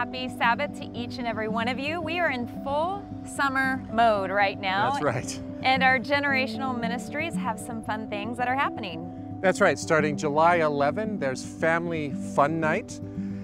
happy Sabbath to each and every one of you. We are in full summer mode right now. That's right. And our generational ministries have some fun things that are happening. That's right. Starting July 11, there's Family Fun Night.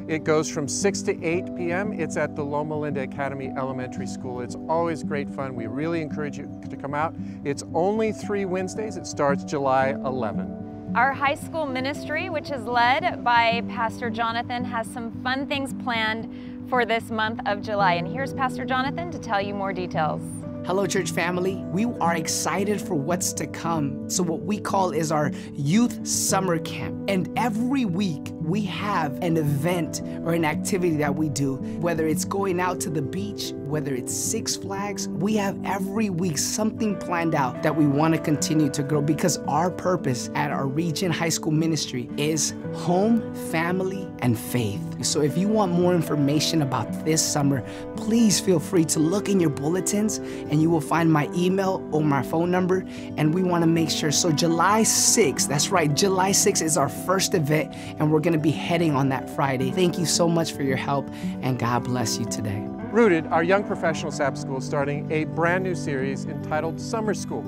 It goes from 6 to 8 p.m. It's at the Loma Linda Academy Elementary School. It's always great fun. We really encourage you to come out. It's only three Wednesdays. It starts July 11. Our high school ministry, which is led by Pastor Jonathan, has some fun things planned for this month of July. And here's Pastor Jonathan to tell you more details. Hello, church family. We are excited for what's to come. So, what we call is our youth summer camp. And every week, we have an event or an activity that we do, whether it's going out to the beach, whether it's Six Flags, we have every week something planned out that we want to continue to grow because our purpose at our region high school ministry is home, family, and faith. So if you want more information about this summer, please feel free to look in your bulletins and you will find my email or my phone number. And we want to make sure. So July 6th, that's right, July 6th is our first event and we're going to be heading on that Friday. Thank you so much for your help and God bless you today. Rooted, our young professional Sabbath school, starting a brand new series entitled Summer School.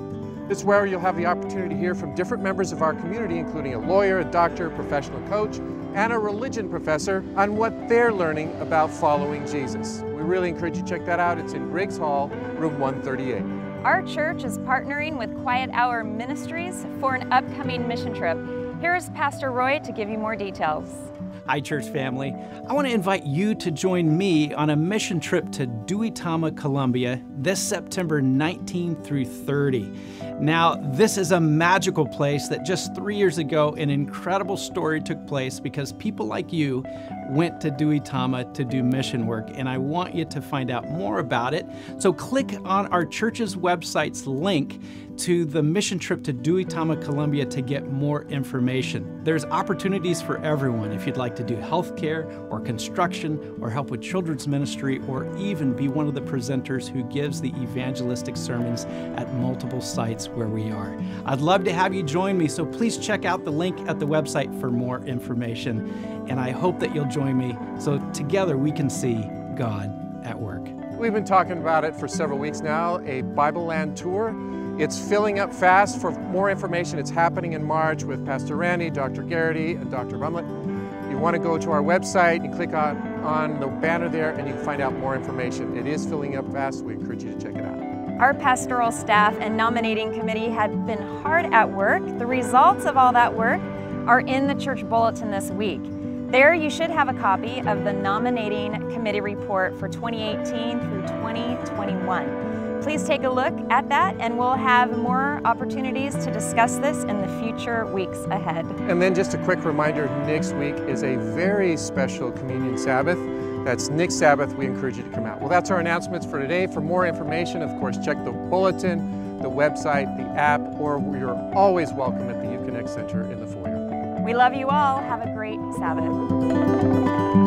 This is where you'll have the opportunity to hear from different members of our community, including a lawyer, a doctor, a professional coach, and a religion professor on what they're learning about following Jesus. We really encourage you to check that out. It's in Griggs Hall, room 138. Our church is partnering with Quiet Hour Ministries for an upcoming mission trip. Here is Pastor Roy to give you more details. Hi, church family. I want to invite you to join me on a mission trip to Duitama, Colombia this September 19 through 30. Now, this is a magical place that just three years ago, an incredible story took place because people like you went to Duitama to do mission work, and I want you to find out more about it. So, click on our church's website's link to the mission trip to Duitama, Colombia to get more information. There's opportunities for everyone if you'd like to do healthcare or construction or help with children's ministry or even be one of the presenters who gives the evangelistic sermons at multiple sites where we are. I'd love to have you join me, so please check out the link at the website for more information. And I hope that you'll join me so together we can see God at work. We've been talking about it for several weeks now, a Bible Land tour. It's filling up fast. For more information, it's happening in March with Pastor Randy, Dr. Garrity, and Dr. Rumlett. You want to go to our website, you click on, on the banner there, and you can find out more information. It is filling up fast. We encourage you to check it out. Our pastoral staff and nominating committee had been hard at work. The results of all that work are in the church bulletin this week. There you should have a copy of the nominating committee report for 2018 through 2021 please take a look at that and we'll have more opportunities to discuss this in the future weeks ahead. And then just a quick reminder, next week is a very special Communion Sabbath. That's next Sabbath. We encourage you to come out. Well, that's our announcements for today. For more information, of course, check the bulletin, the website, the app, or you're always welcome at the UConnect Center in the. We love you all. Have a great Sabbath.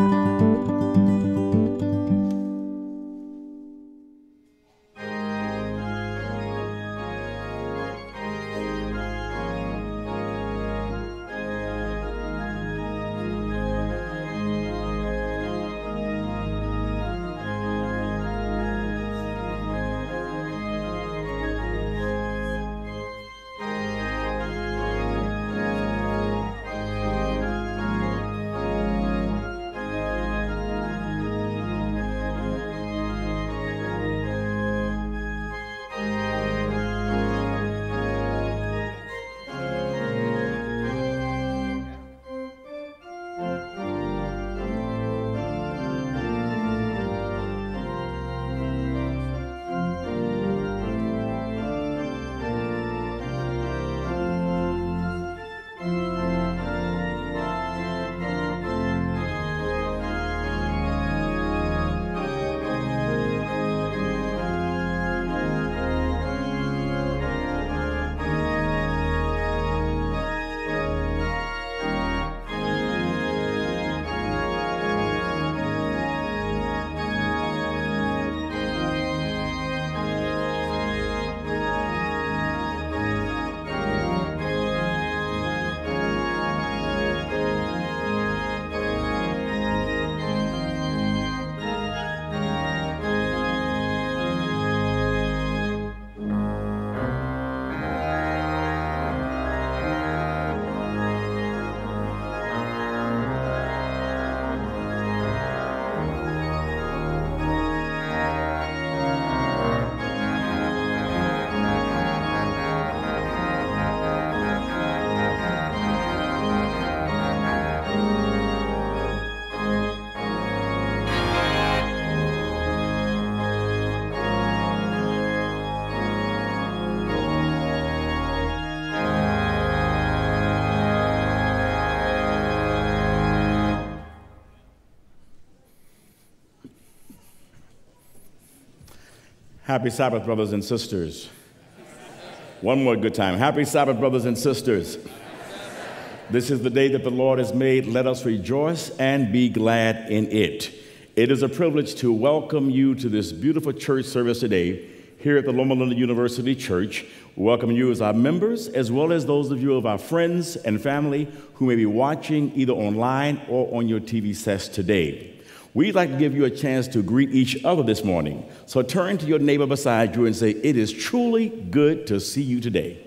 Happy Sabbath, brothers and sisters. One more good time. Happy Sabbath, brothers and sisters. This is the day that the Lord has made. Let us rejoice and be glad in it. It is a privilege to welcome you to this beautiful church service today here at the Loma Linda University Church. We welcome you as our members, as well as those of you of our friends and family who may be watching either online or on your TV sets today. We'd like to give you a chance to greet each other this morning. So turn to your neighbor beside you and say, It is truly good to see you today.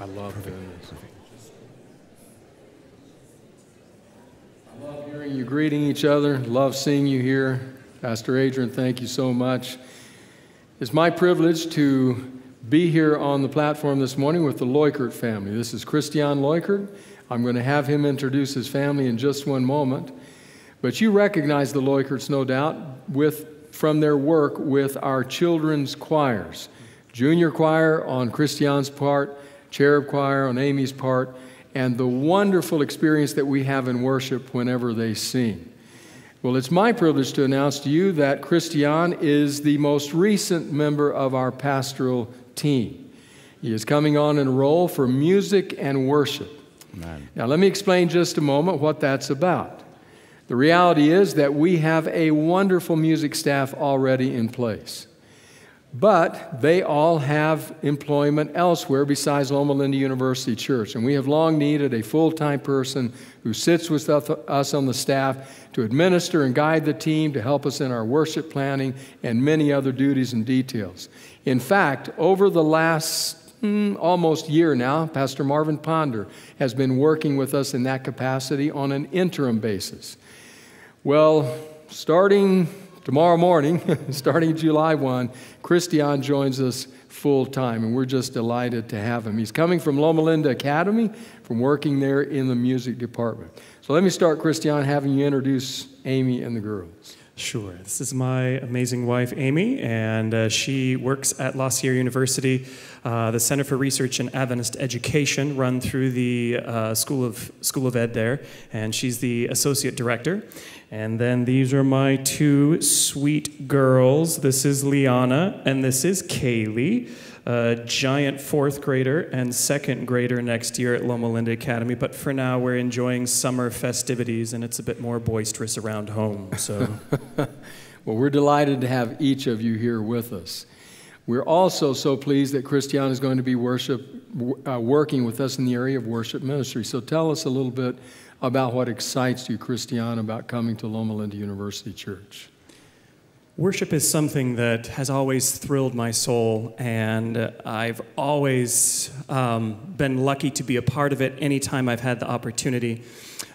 I love this. Love hearing you greeting each other. Love seeing you here. Pastor Adrian, thank you so much. It's my privilege to be here on the platform this morning with the Leukert family. This is Christian Leukert. I'm going to have him introduce his family in just one moment. But you recognize the Leukerts, no doubt, with, from their work with our children's choirs. Junior choir on Christian's part, cherub choir on Amy's part, and the wonderful experience that we have in worship whenever they sing. Well, it's my privilege to announce to you that Christian is the most recent member of our pastoral team. He is coming on in a role for music and worship. Amen. Now, let me explain just a moment what that's about. The reality is that we have a wonderful music staff already in place. But they all have employment elsewhere besides Loma Linda University Church. And we have long needed a full time person who sits with us on the staff to administer and guide the team, to help us in our worship planning, and many other duties and details. In fact, over the last mm, almost year now, Pastor Marvin Ponder has been working with us in that capacity on an interim basis. Well, starting Tomorrow morning, starting July 1, Christian joins us full time, and we're just delighted to have him. He's coming from Loma Linda Academy, from working there in the music department. So let me start, Christian, having you introduce Amy and the girls. Sure. This is my amazing wife, Amy, and uh, she works at La Sierra University, uh, the Center for Research in Adventist Education, run through the uh, School of School of Ed there, and she's the associate director. And then these are my two sweet girls. This is Liana and this is Kaylee, a giant fourth grader and second grader next year at Loma Linda Academy. But for now, we're enjoying summer festivities and it's a bit more boisterous around home. So, well, we're delighted to have each of you here with us. We're also so pleased that Christian is going to be worship, uh, working with us in the area of worship ministry. So tell us a little bit about what excites you, Christian, about coming to Loma Linda University Church. Worship is something that has always thrilled my soul, and I've always um, been lucky to be a part of it anytime I've had the opportunity.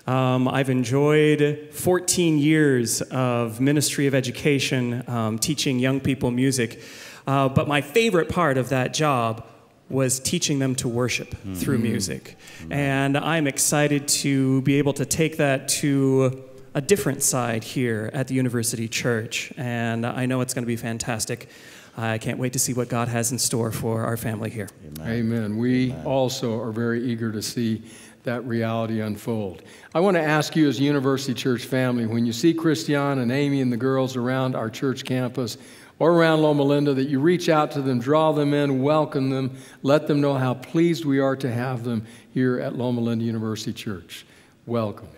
Um, I've enjoyed 14 years of ministry of education, um, teaching young people music. Uh, but my favorite part of that job was teaching them to worship mm-hmm. through music. Mm-hmm. And I'm excited to be able to take that to a different side here at the University Church. And I know it's going to be fantastic. I can't wait to see what God has in store for our family here. Amen. Amen. We Amen. also are very eager to see that reality unfold. I want to ask you, as University Church family, when you see Christian and Amy and the girls around our church campus, or around Loma Linda that you reach out to them, draw them in, welcome them, let them know how pleased we are to have them here at Loma Linda University Church. Welcome.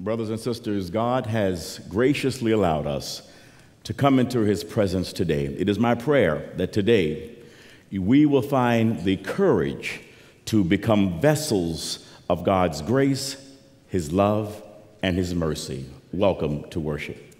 Brothers and sisters, God has graciously allowed us to come into His presence today. It is my prayer that today we will find the courage to become vessels of God's grace, His love, and His mercy. Welcome to worship.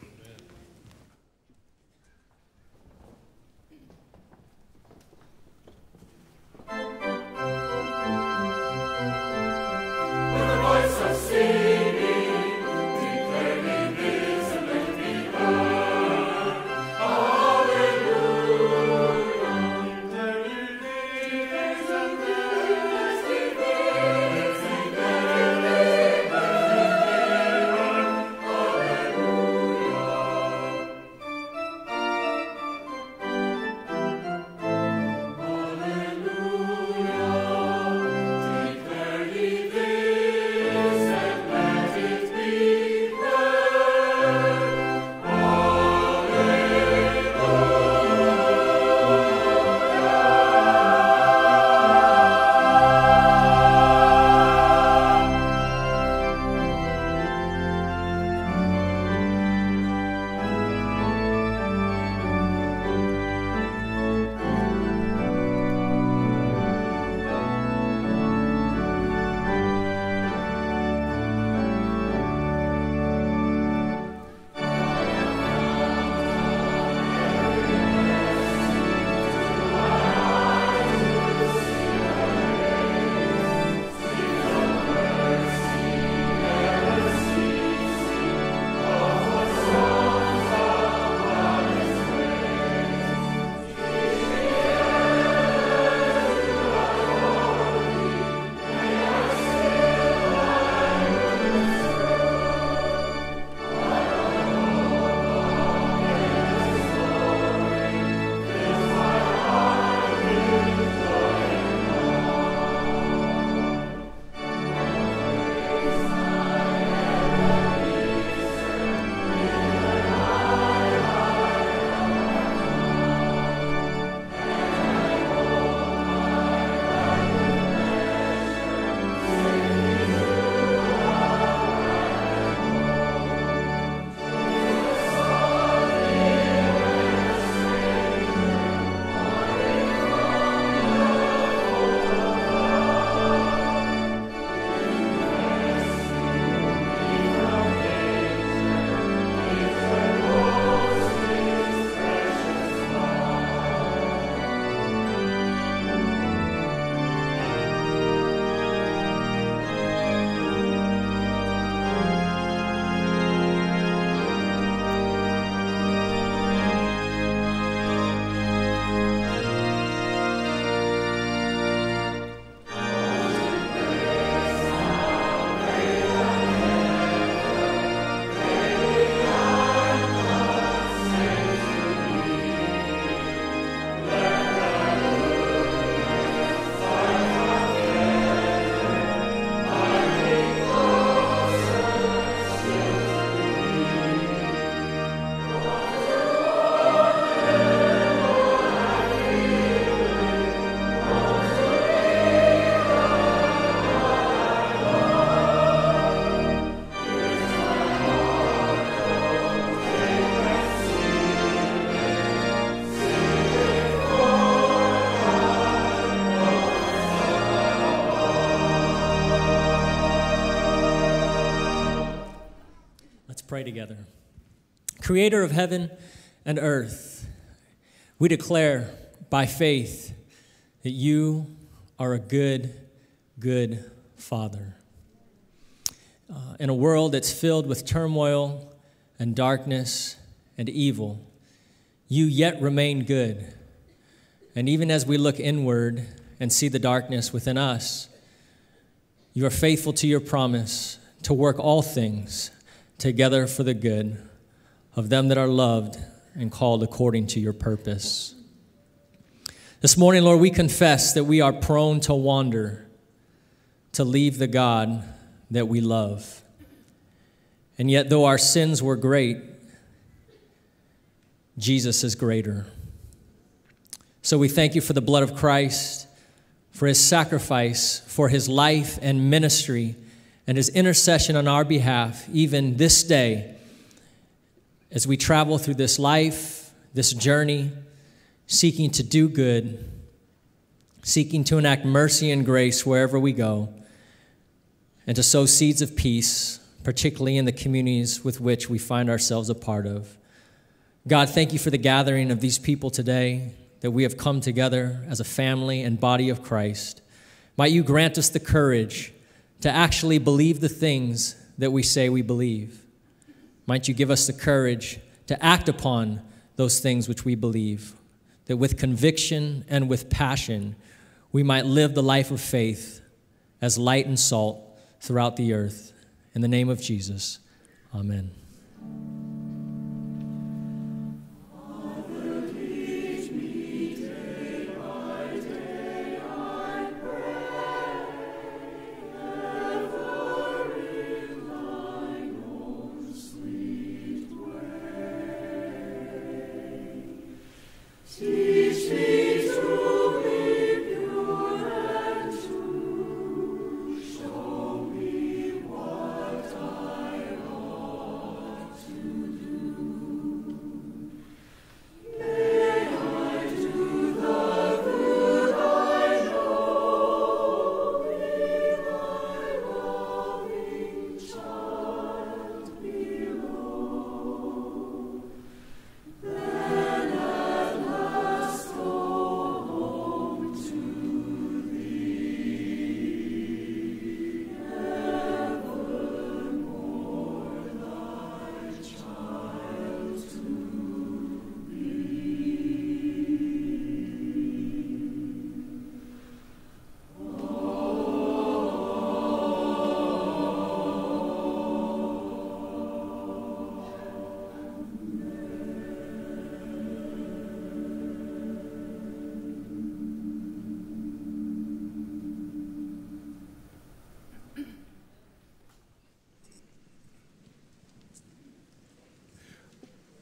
Creator of heaven and earth, we declare by faith that you are a good, good Father. Uh, in a world that's filled with turmoil and darkness and evil, you yet remain good. And even as we look inward and see the darkness within us, you are faithful to your promise to work all things together for the good of them that are loved and called according to your purpose. This morning, Lord, we confess that we are prone to wander, to leave the God that we love. And yet, though our sins were great, Jesus is greater. So we thank you for the blood of Christ, for his sacrifice, for his life and ministry, and his intercession on our behalf, even this day, as we travel through this life, this journey, seeking to do good, seeking to enact mercy and grace wherever we go, and to sow seeds of peace, particularly in the communities with which we find ourselves a part of. God, thank you for the gathering of these people today, that we have come together as a family and body of Christ. Might you grant us the courage to actually believe the things that we say we believe. Might you give us the courage to act upon those things which we believe, that with conviction and with passion, we might live the life of faith as light and salt throughout the earth. In the name of Jesus, amen.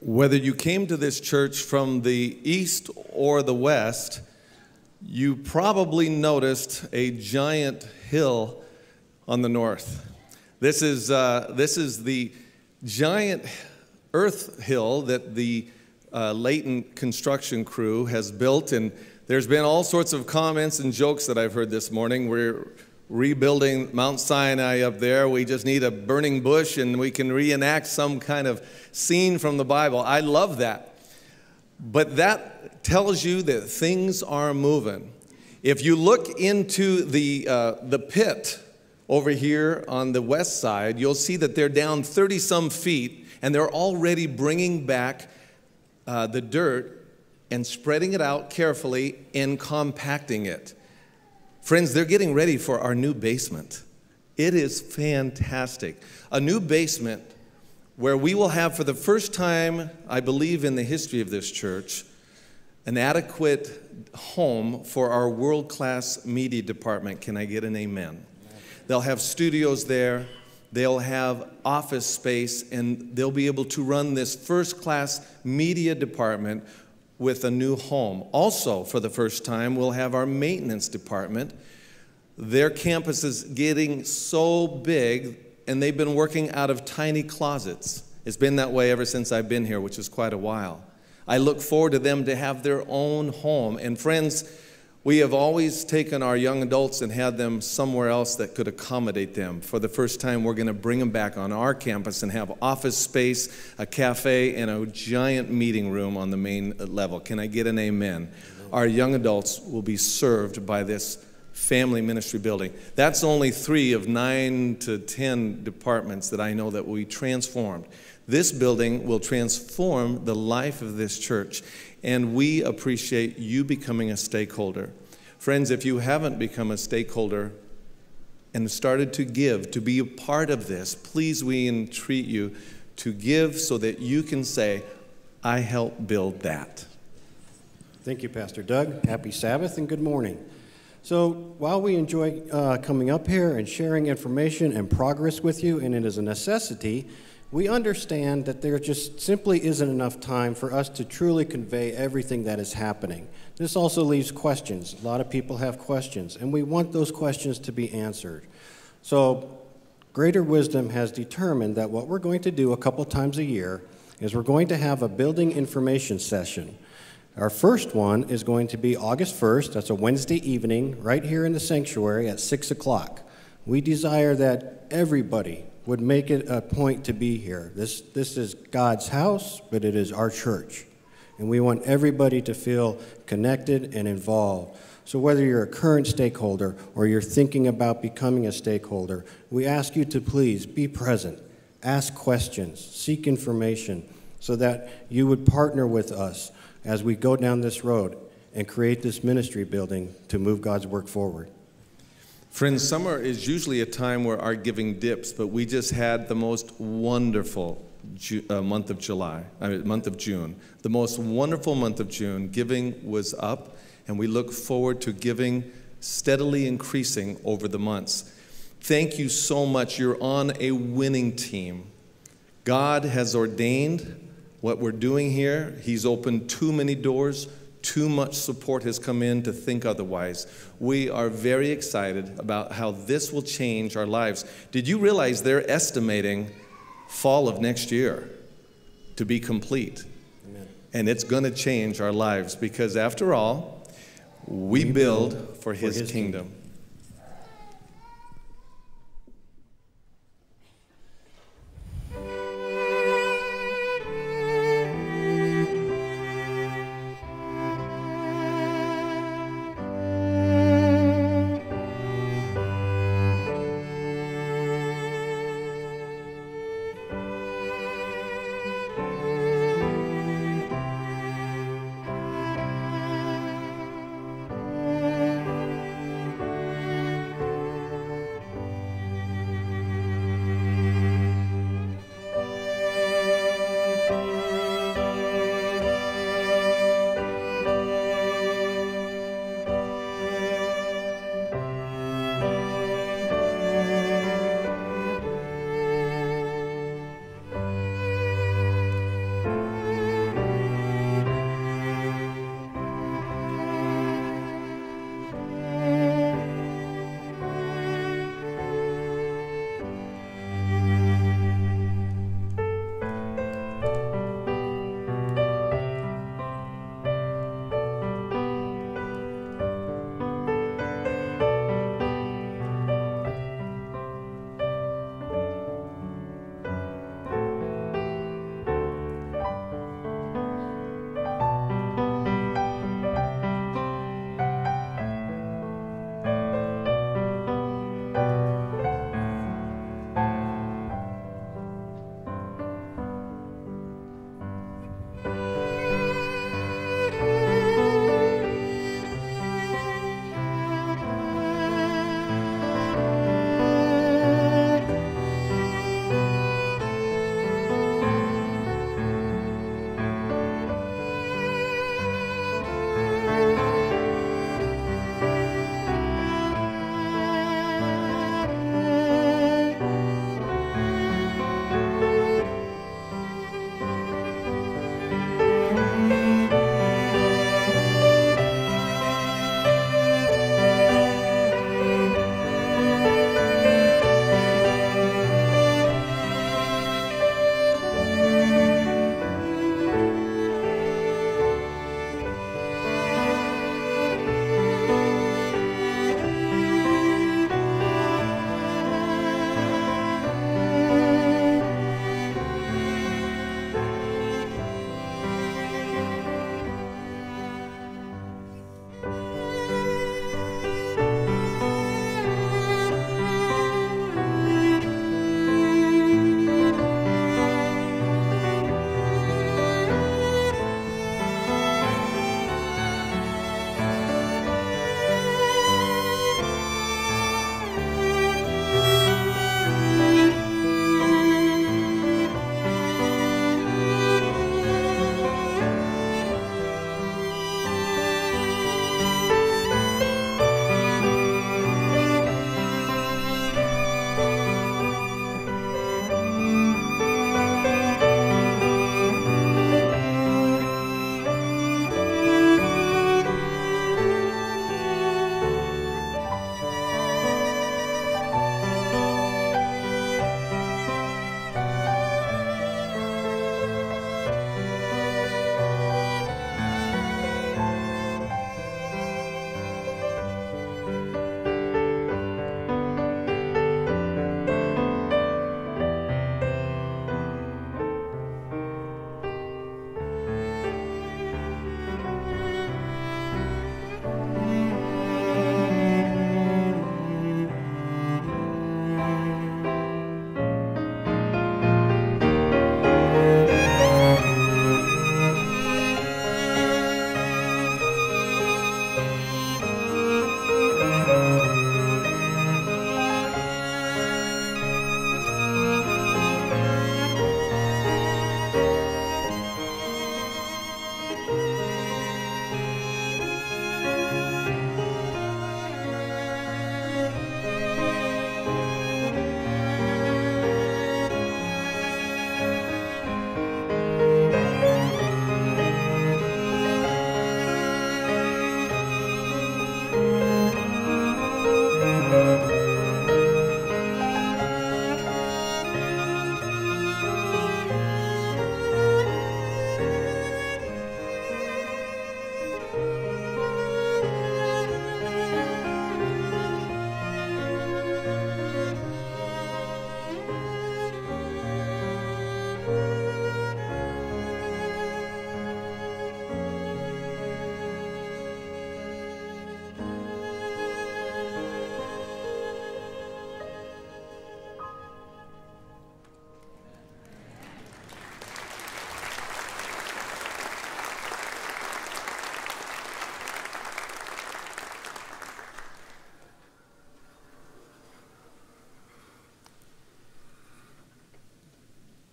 Whether you came to this church from the east or the west, you probably noticed a giant hill on the north. This is, uh, this is the giant earth hill that the uh, Layton construction crew has built, and there's been all sorts of comments and jokes that I've heard this morning. We're rebuilding Mount Sinai up there. We just need a burning bush and we can reenact some kind of scene from the Bible. I love that. But that tells you that things are moving. If you look into the, uh, the pit over here on the west side, you'll see that they're down 30 some feet and they're already bringing back uh, the dirt and spreading it out carefully and compacting it. Friends, they're getting ready for our new basement. It is fantastic. A new basement where we will have, for the first time, I believe, in the history of this church, an adequate home for our world class media department. Can I get an amen? They'll have studios there, they'll have office space, and they'll be able to run this first class media department with a new home. Also, for the first time, we'll have our maintenance department. Their campus is getting so big, and they've been working out of tiny closets. It's been that way ever since I've been here, which is quite a while. I look forward to them to have their own home. And friends, We have always taken our young adults and had them somewhere else that could accommodate them. For the first time, we're going to bring them back on our campus and have office space, a cafe, and a giant meeting room on the main level. Can I get an amen? Our young adults will be served by this family ministry building. That's only three of nine to ten departments that I know that will be transformed. This building will transform the life of this church, and we appreciate you becoming a stakeholder. Friends, if you haven't become a stakeholder and started to give, to be a part of this, please we entreat you to give so that you can say, I helped build that. Thank you, Pastor Doug. Happy Sabbath and good morning. So, while we enjoy uh, coming up here and sharing information and progress with you, and it is a necessity, we understand that there just simply isn't enough time for us to truly convey everything that is happening. This also leaves questions. A lot of people have questions, and we want those questions to be answered. So, Greater Wisdom has determined that what we're going to do a couple times a year is we're going to have a building information session. Our first one is going to be August 1st. That's a Wednesday evening, right here in the sanctuary at 6 o'clock. We desire that everybody would make it a point to be here. This, this is God's house, but it is our church. And we want everybody to feel connected and involved. So, whether you're a current stakeholder or you're thinking about becoming a stakeholder, we ask you to please be present, ask questions, seek information, so that you would partner with us as we go down this road and create this ministry building to move God's work forward. Friends, summer is usually a time where our giving dips, but we just had the most wonderful Ju- uh, month of July, I mean, month of June. The most wonderful month of June. Giving was up, and we look forward to giving steadily increasing over the months. Thank you so much. You're on a winning team. God has ordained what we're doing here. He's opened too many doors too much support has come in to think otherwise. We are very excited about how this will change our lives. Did you realize they're estimating fall of next year to be complete? Amen. And it's going to change our lives because, after all, we, we build, build for His, for his kingdom. kingdom.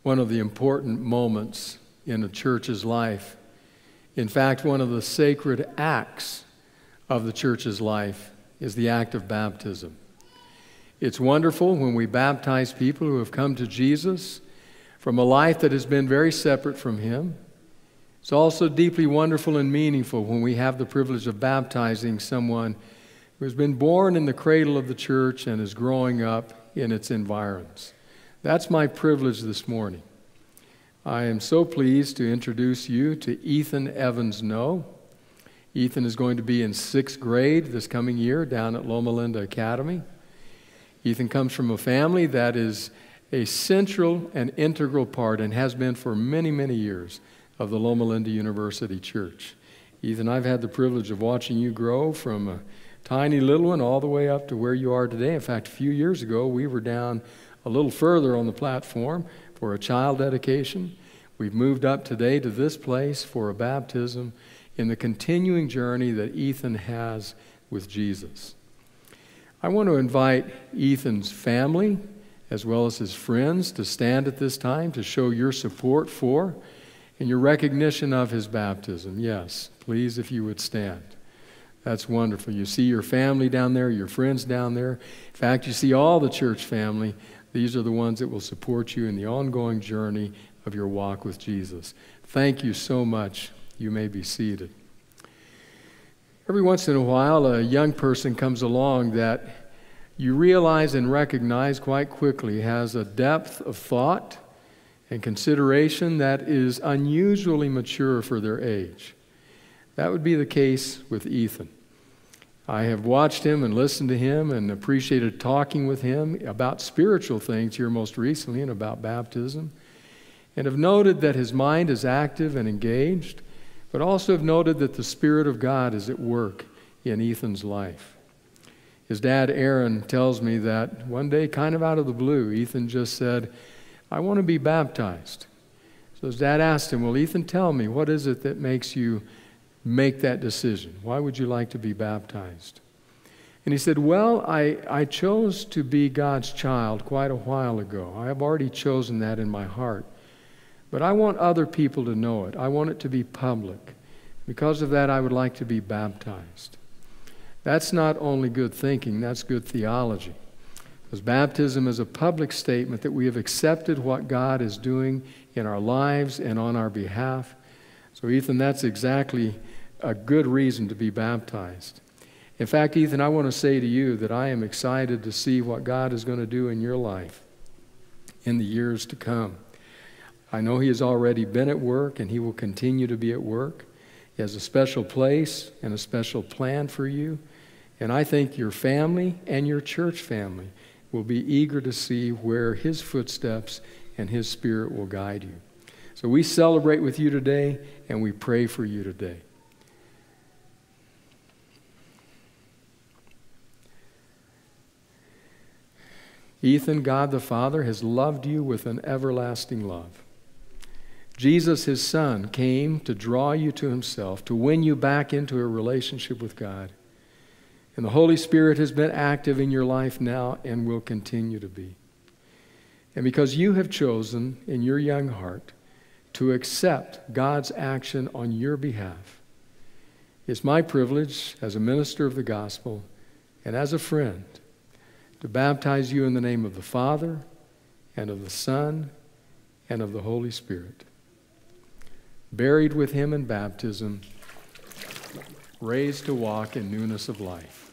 One of the important moments in a church's life. In fact, one of the sacred acts of the church's life is the act of baptism. It's wonderful when we baptize people who have come to Jesus from a life that has been very separate from Him. It's also deeply wonderful and meaningful when we have the privilege of baptizing someone who has been born in the cradle of the church and is growing up in its environs. That's my privilege this morning. I am so pleased to introduce you to Ethan Evans No. Ethan is going to be in sixth grade this coming year down at Loma Linda Academy. Ethan comes from a family that is a central and integral part and has been for many, many years of the Loma Linda University Church. Ethan, I've had the privilege of watching you grow from a tiny little one all the way up to where you are today. In fact, a few years ago, we were down a little further on the platform for a child dedication. We've moved up today to this place for a baptism in the continuing journey that Ethan has with Jesus. I want to invite Ethan's family as well as his friends to stand at this time to show your support for and your recognition of his baptism. Yes, please, if you would stand. That's wonderful. You see your family down there, your friends down there. In fact, you see all the church family. These are the ones that will support you in the ongoing journey of your walk with Jesus. Thank you so much. You may be seated. Every once in a while, a young person comes along that you realize and recognize quite quickly has a depth of thought and consideration that is unusually mature for their age. That would be the case with Ethan. I have watched him and listened to him and appreciated talking with him about spiritual things here most recently and about baptism, and have noted that his mind is active and engaged, but also have noted that the Spirit of God is at work in Ethan's life. His dad, Aaron, tells me that one day, kind of out of the blue, Ethan just said, I want to be baptized. So his dad asked him, Well, Ethan, tell me, what is it that makes you make that decision? Why would you like to be baptized? And he said, Well, I, I chose to be God's child quite a while ago. I have already chosen that in my heart. But I want other people to know it. I want it to be public. Because of that, I would like to be baptized. That's not only good thinking, that's good theology. Because baptism is a public statement that we have accepted what God is doing in our lives and on our behalf. So, Ethan, that's exactly a good reason to be baptized. In fact, Ethan, I want to say to you that I am excited to see what God is going to do in your life in the years to come. I know He has already been at work and He will continue to be at work. He has a special place and a special plan for you. And I think your family and your church family will be eager to see where His footsteps and His Spirit will guide you. So we celebrate with you today and we pray for you today. Ethan, God the Father, has loved you with an everlasting love. Jesus, his Son, came to draw you to himself, to win you back into a relationship with God. And the Holy Spirit has been active in your life now and will continue to be. And because you have chosen in your young heart to accept God's action on your behalf, it's my privilege as a minister of the gospel and as a friend to baptize you in the name of the Father and of the Son and of the Holy Spirit. Buried with him in baptism, raised to walk in newness of life.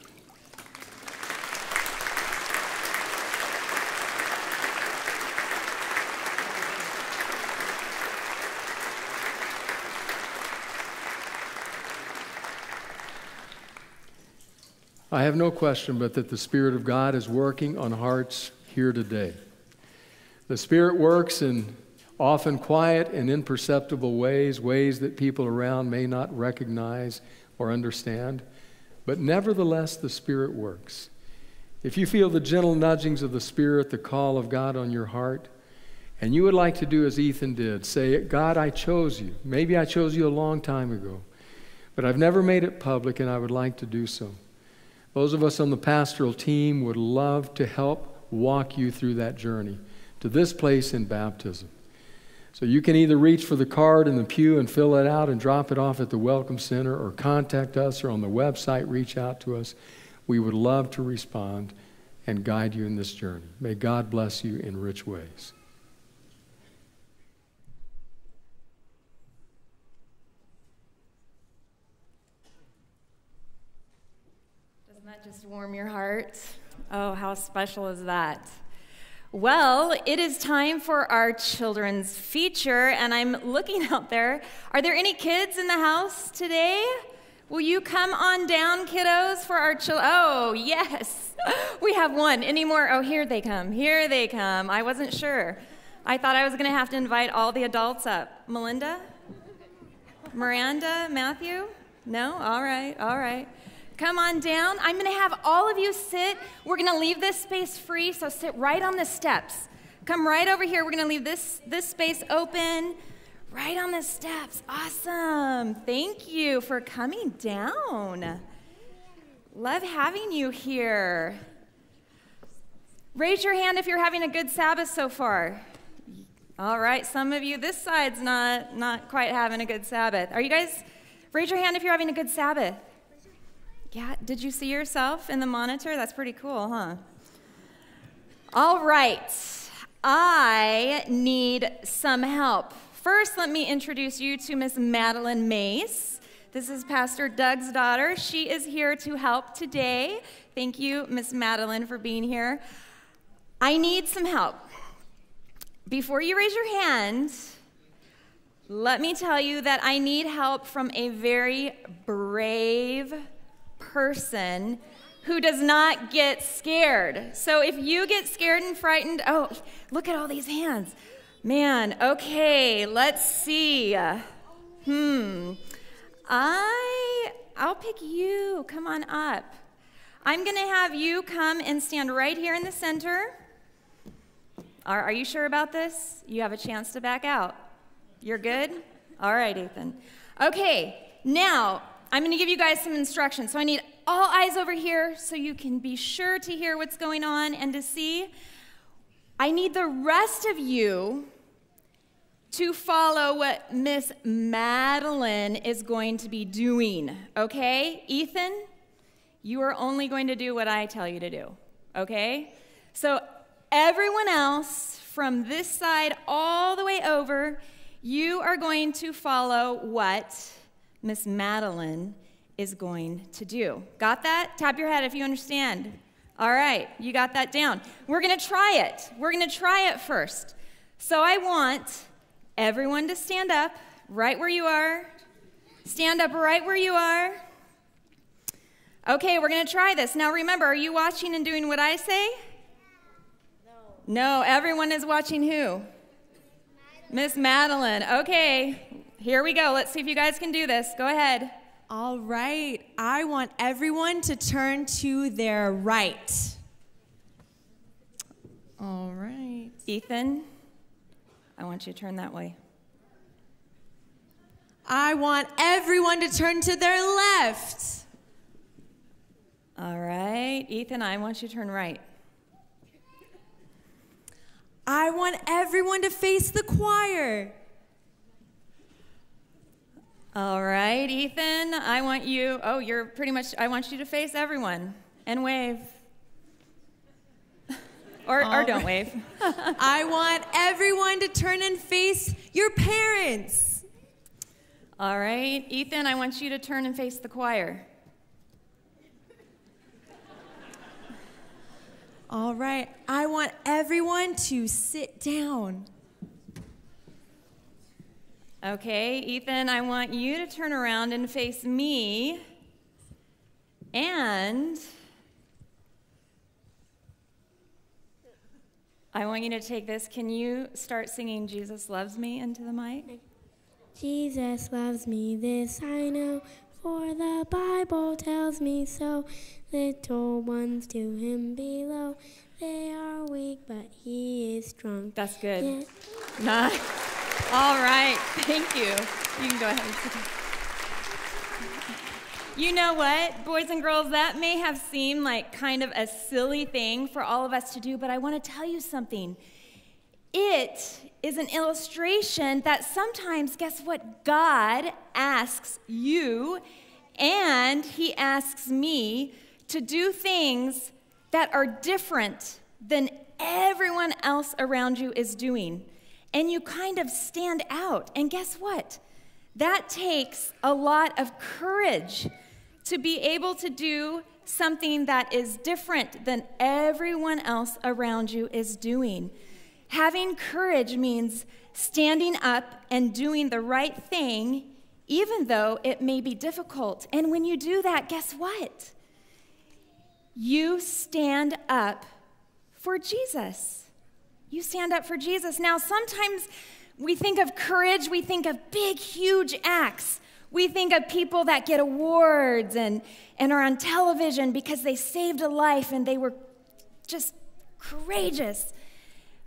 I have no question but that the Spirit of God is working on hearts here today. The Spirit works in often quiet and imperceptible ways, ways that people around may not recognize or understand, but nevertheless, the Spirit works. If you feel the gentle nudgings of the Spirit, the call of God on your heart, and you would like to do as Ethan did, say, God, I chose you. Maybe I chose you a long time ago, but I've never made it public, and I would like to do so. Those of us on the pastoral team would love to help walk you through that journey to this place in baptism. So you can either reach for the card in the pew and fill it out and drop it off at the Welcome Center or contact us or on the website, reach out to us. We would love to respond and guide you in this journey. May God bless you in rich ways. That just warm your heart? Oh, how special is that? Well, it is time for our children's feature, and I'm looking out there. Are there any kids in the house today? Will you come on down, kiddos, for our children? Oh, yes. We have one. Any more? Oh, here they come. Here they come. I wasn't sure. I thought I was going to have to invite all the adults up. Melinda? Miranda? Matthew? No? All right, all right. Come on down. I'm going to have all of you sit. We're going to leave this space free, so sit right on the steps. Come right over here. We're going to leave this, this space open right on the steps. Awesome. Thank you for coming down. Love having you here. Raise your hand if you're having a good Sabbath so far. All right, some of you this side's not not quite having a good Sabbath. Are you guys raise your hand if you're having a good Sabbath? Yeah, did you see yourself in the monitor? That's pretty cool, huh? All right. I need some help. First, let me introduce you to Miss Madeline Mace. This is Pastor Doug's daughter. She is here to help today. Thank you, Miss Madeline, for being here. I need some help. Before you raise your hand, let me tell you that I need help from a very brave person who does not get scared. So if you get scared and frightened, oh, look at all these hands. Man, okay, let's see. Hmm. I I'll pick you. Come on up. I'm going to have you come and stand right here in the center. Are, are you sure about this? You have a chance to back out. You're good? All right, Ethan. Okay, now I'm going to give you guys some instructions. So I need all eyes over here so you can be sure to hear what's going on and to see. I need the rest of you to follow what Miss Madeline is going to be doing, okay? Ethan, you are only going to do what I tell you to do, okay? So, everyone else from this side all the way over, you are going to follow what Miss Madeline is going to do. Got that? Tap your head if you understand. All right, you got that down. We're going to try it. We're going to try it first. So I want everyone to stand up right where you are. Stand up right where you are. Okay, we're going to try this. Now remember, are you watching and doing what I say? No. No, everyone is watching who? Miss Madeline. Okay, here we go. Let's see if you guys can do this. Go ahead. All right. I want everyone to turn to their right. All right. Ethan, I want you to turn that way. I want everyone to turn to their left. All right. Ethan, I want you to turn right. I want everyone to face the choir. All right, Ethan, I want you, oh, you're pretty much, I want you to face everyone and wave. or, or um, don't wave. I want everyone to turn and face your parents. All right, Ethan, I want you to turn and face the choir. All right, I want everyone to sit down. Okay, Ethan, I want you to turn around and face me. And I want you to take this. Can you start singing Jesus Loves Me into the mic? Jesus loves me, this I know, for the Bible tells me so. Little ones to him below, they are weak, but he is strong. That's good. Yeah. Nice. All right, thank you. You can go ahead and sit down. You know what, boys and girls, that may have seemed like kind of a silly thing for all of us to do, but I want to tell you something. it is an illustration that sometimes, guess what? God asks you and He asks me to do things that are different than everyone else around you is doing. And you kind of stand out. And guess what? That takes a lot of courage to be able to do something that is different than everyone else around you is doing. Having courage means standing up and doing the right thing, even though it may be difficult. And when you do that, guess what? You stand up for Jesus. You stand up for Jesus. Now, sometimes we think of courage, we think of big, huge acts. We think of people that get awards and, and are on television because they saved a life and they were just courageous.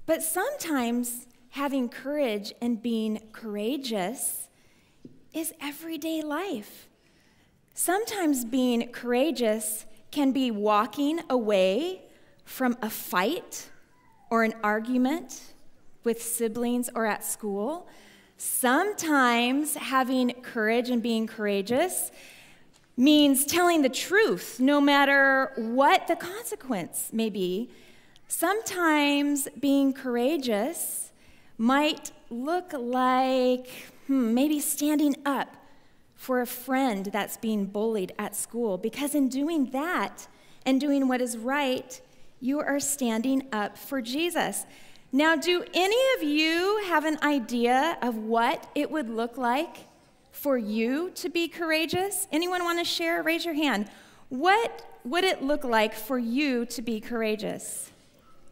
But sometimes having courage and being courageous is everyday life. Sometimes being courageous can be walking away from a fight or an argument with siblings or at school. Sometimes having courage and being courageous means telling the truth, no matter what the consequence may be. Sometimes being courageous might look like hmm, maybe standing up for a friend that's being bullied at school, because in doing that and doing what is right, you are standing up for Jesus. Now, do any of you have an idea of what it would look like for you to be courageous? Anyone want to share? Raise your hand. What would it look like for you to be courageous?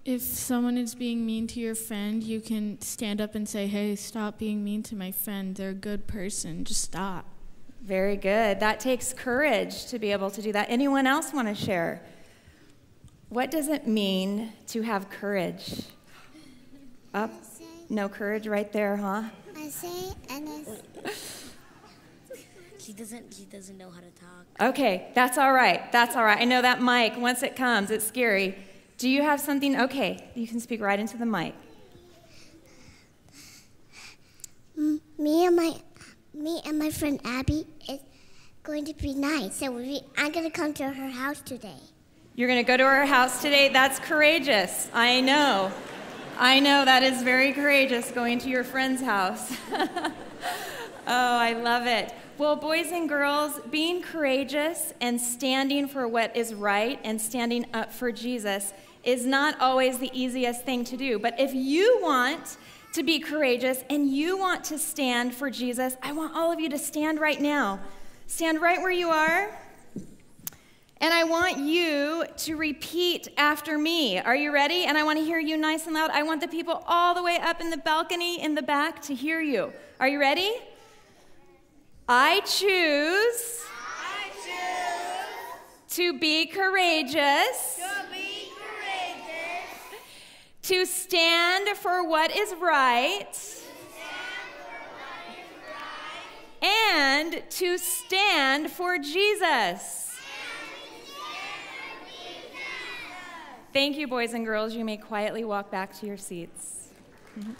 If someone is being mean to your friend, you can stand up and say, Hey, stop being mean to my friend. They're a good person. Just stop. Very good. That takes courage to be able to do that. Anyone else want to share? What does it mean to have courage? Up? No courage right there, huh? I say, and I. She doesn't. She doesn't know how to talk. Okay, that's all right. That's all right. I know that mic. Once it comes, it's scary. Do you have something? Okay, you can speak right into the mic. Me and my, me and my friend Abby is going to be nice. So we, I'm going to come to her house today. You're going to go to her house today? That's courageous. I know. I know that is very courageous going to your friend's house. oh, I love it. Well, boys and girls, being courageous and standing for what is right and standing up for Jesus is not always the easiest thing to do. But if you want to be courageous and you want to stand for Jesus, I want all of you to stand right now. Stand right where you are. And I want you to repeat after me. Are you ready? And I want to hear you nice and loud. I want the people all the way up in the balcony in the back to hear you. Are you ready? I choose, to be courageous, to be courageous, to stand for what is right, and to stand for Jesus. Thank you, boys and girls. You may quietly walk back to your seats. Mm-hmm.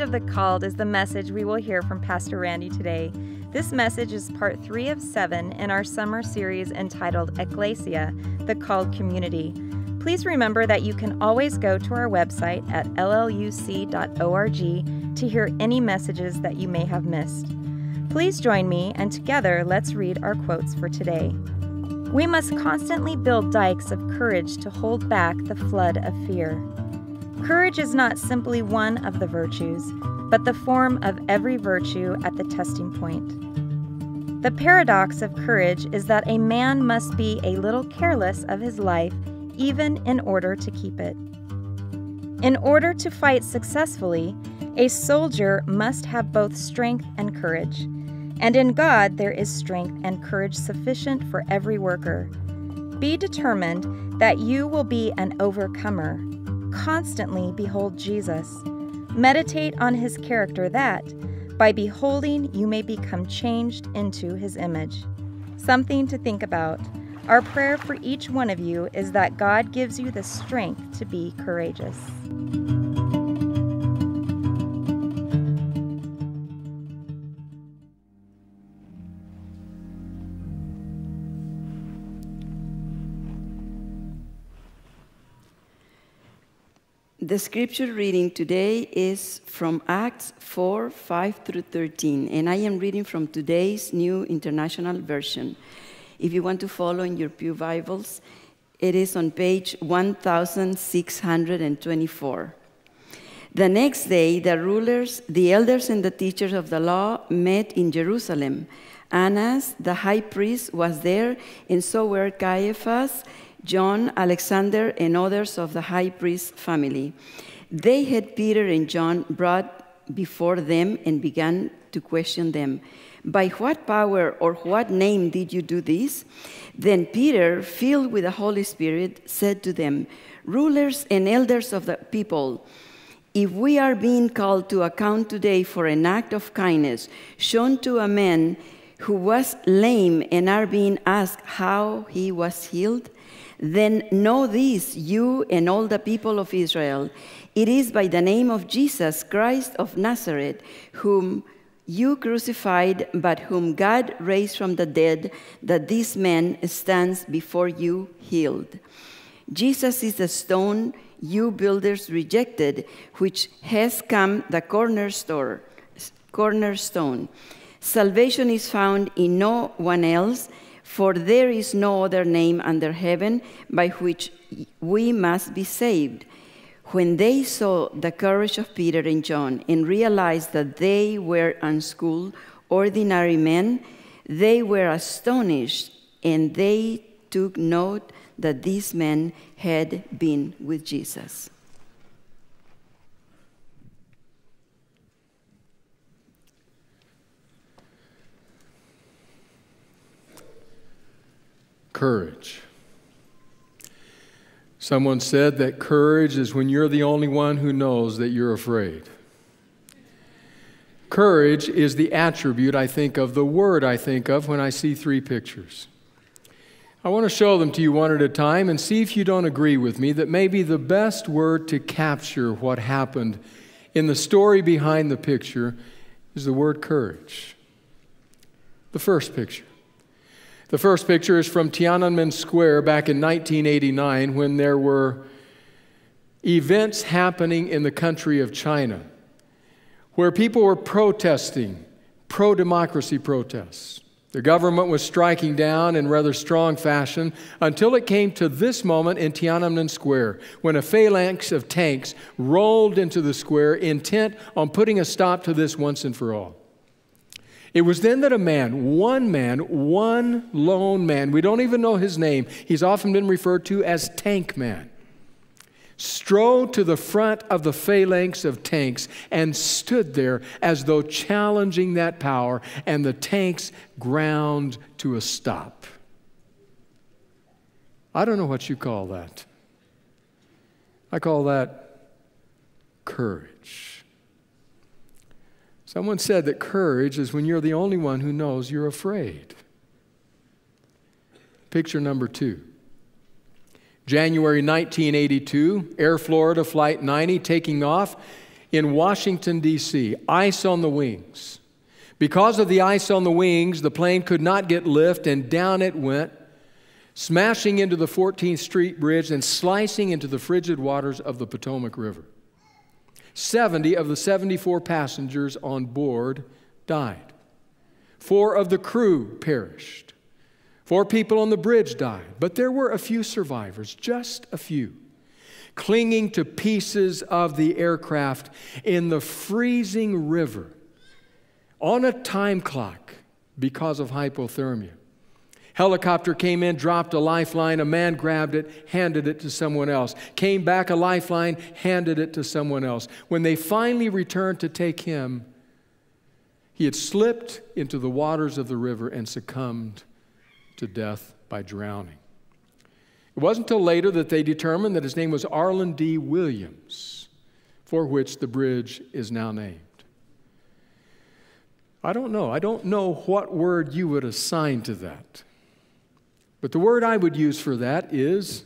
Courage of the Called is the message we will hear from Pastor Randy today. This message is part three of seven in our summer series entitled Ecclesia, the Called Community. Please remember that you can always go to our website at lluc.org to hear any messages that you may have missed. Please join me, and together let's read our quotes for today. We must constantly build dikes of courage to hold back the flood of fear. Courage is not simply one of the virtues, but the form of every virtue at the testing point. The paradox of courage is that a man must be a little careless of his life even in order to keep it. In order to fight successfully, a soldier must have both strength and courage. And in God there is strength and courage sufficient for every worker. Be determined that you will be an overcomer. Constantly behold Jesus. Meditate on his character that, by beholding, you may become changed into his image. Something to think about. Our prayer for each one of you is that God gives you the strength to be courageous. The scripture reading today is from Acts 4 5 through 13, and I am reading from today's New International Version. If you want to follow in your Pew Bibles, it is on page 1624. The next day, the rulers, the elders, and the teachers of the law met in Jerusalem. Annas, the high priest, was there, and so were Caiaphas John, Alexander, and others of the high priest family. They had Peter and John brought before them and began to question them. By what power or what name did you do this? Then Peter, filled with the Holy Spirit, said to them, Rulers and elders of the people, if we are being called to account today for an act of kindness shown to a man who was lame and are being asked how he was healed, then know this, you and all the people of Israel. It is by the name of Jesus Christ of Nazareth, whom you crucified, but whom God raised from the dead, that this man stands before you healed. Jesus is the stone you builders rejected, which has come the cornerstone. Salvation is found in no one else for there is no other name under heaven by which we must be saved. When they saw the courage of Peter and John and realized that they were unschooled, ordinary men, they were astonished and they took note that these men had been with Jesus. Courage. Someone said that courage is when you're the only one who knows that you're afraid. Courage is the attribute I think of, the word I think of when I see three pictures. I want to show them to you one at a time and see if you don't agree with me that maybe the best word to capture what happened in the story behind the picture is the word courage. The first picture. The first picture is from Tiananmen Square back in 1989 when there were events happening in the country of China where people were protesting, pro democracy protests. The government was striking down in rather strong fashion until it came to this moment in Tiananmen Square when a phalanx of tanks rolled into the square intent on putting a stop to this once and for all. It was then that a man, one man, one lone man, we don't even know his name, he's often been referred to as Tank Man, strode to the front of the phalanx of tanks and stood there as though challenging that power, and the tanks ground to a stop. I don't know what you call that. I call that courage. Someone said that courage is when you're the only one who knows you're afraid. Picture number two. January 1982, Air Florida Flight 90 taking off in Washington, D.C., ice on the wings. Because of the ice on the wings, the plane could not get lift, and down it went, smashing into the 14th Street Bridge and slicing into the frigid waters of the Potomac River. 70 of the 74 passengers on board died. Four of the crew perished. Four people on the bridge died, but there were a few survivors, just a few, clinging to pieces of the aircraft in the freezing river on a time clock because of hypothermia. Helicopter came in, dropped a lifeline. A man grabbed it, handed it to someone else. Came back, a lifeline, handed it to someone else. When they finally returned to take him, he had slipped into the waters of the river and succumbed to death by drowning. It wasn't until later that they determined that his name was Arland D. Williams, for which the bridge is now named. I don't know. I don't know what word you would assign to that. But the word I would use for that is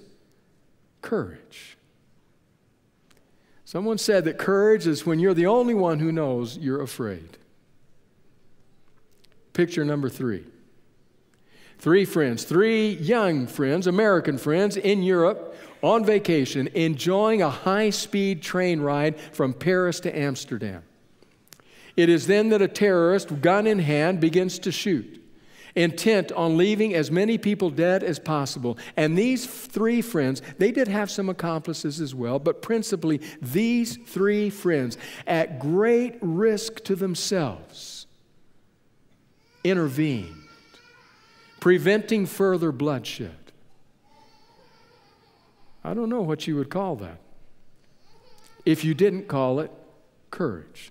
courage. Someone said that courage is when you're the only one who knows you're afraid. Picture number three. Three friends, three young friends, American friends in Europe on vacation, enjoying a high speed train ride from Paris to Amsterdam. It is then that a terrorist, gun in hand, begins to shoot, intent on leaving as many people dead as possible. And these three friends, they did have some accomplices as well, but principally these three friends, at great risk to themselves, intervened, preventing further bloodshed. I don't know what you would call that if you didn't call it courage.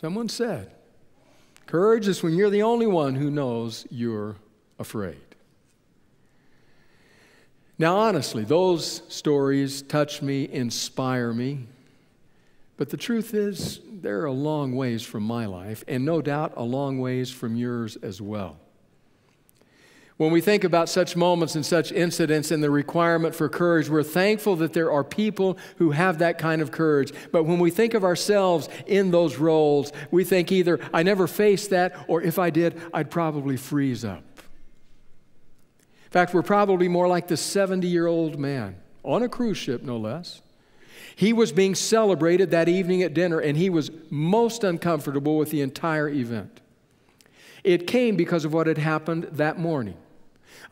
Someone said, Courage is when you're the only one who knows you're afraid. Now, honestly, those stories touch me, inspire me, but the truth is, they're a long ways from my life, and no doubt a long ways from yours as well. When we think about such moments and such incidents and the requirement for courage, we're thankful that there are people who have that kind of courage. But when we think of ourselves in those roles, we think either, I never faced that, or if I did, I'd probably freeze up. In fact, we're probably more like the 70 year old man on a cruise ship, no less. He was being celebrated that evening at dinner, and he was most uncomfortable with the entire event. It came because of what had happened that morning.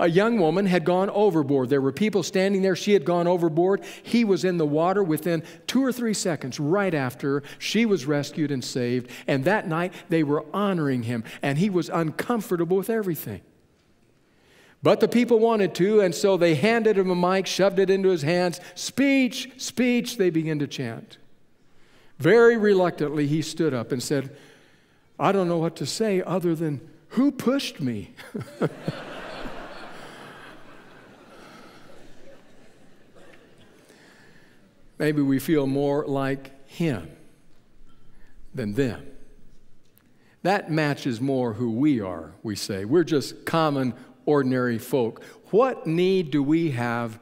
A young woman had gone overboard. There were people standing there. She had gone overboard. He was in the water within two or three seconds right after she was rescued and saved. And that night they were honoring him, and he was uncomfortable with everything. But the people wanted to, and so they handed him a mic, shoved it into his hands. Speech, speech, they began to chant. Very reluctantly, he stood up and said, I don't know what to say other than, Who pushed me? Maybe we feel more like Him than them. That matches more who we are, we say. We're just common, ordinary folk. What need do we have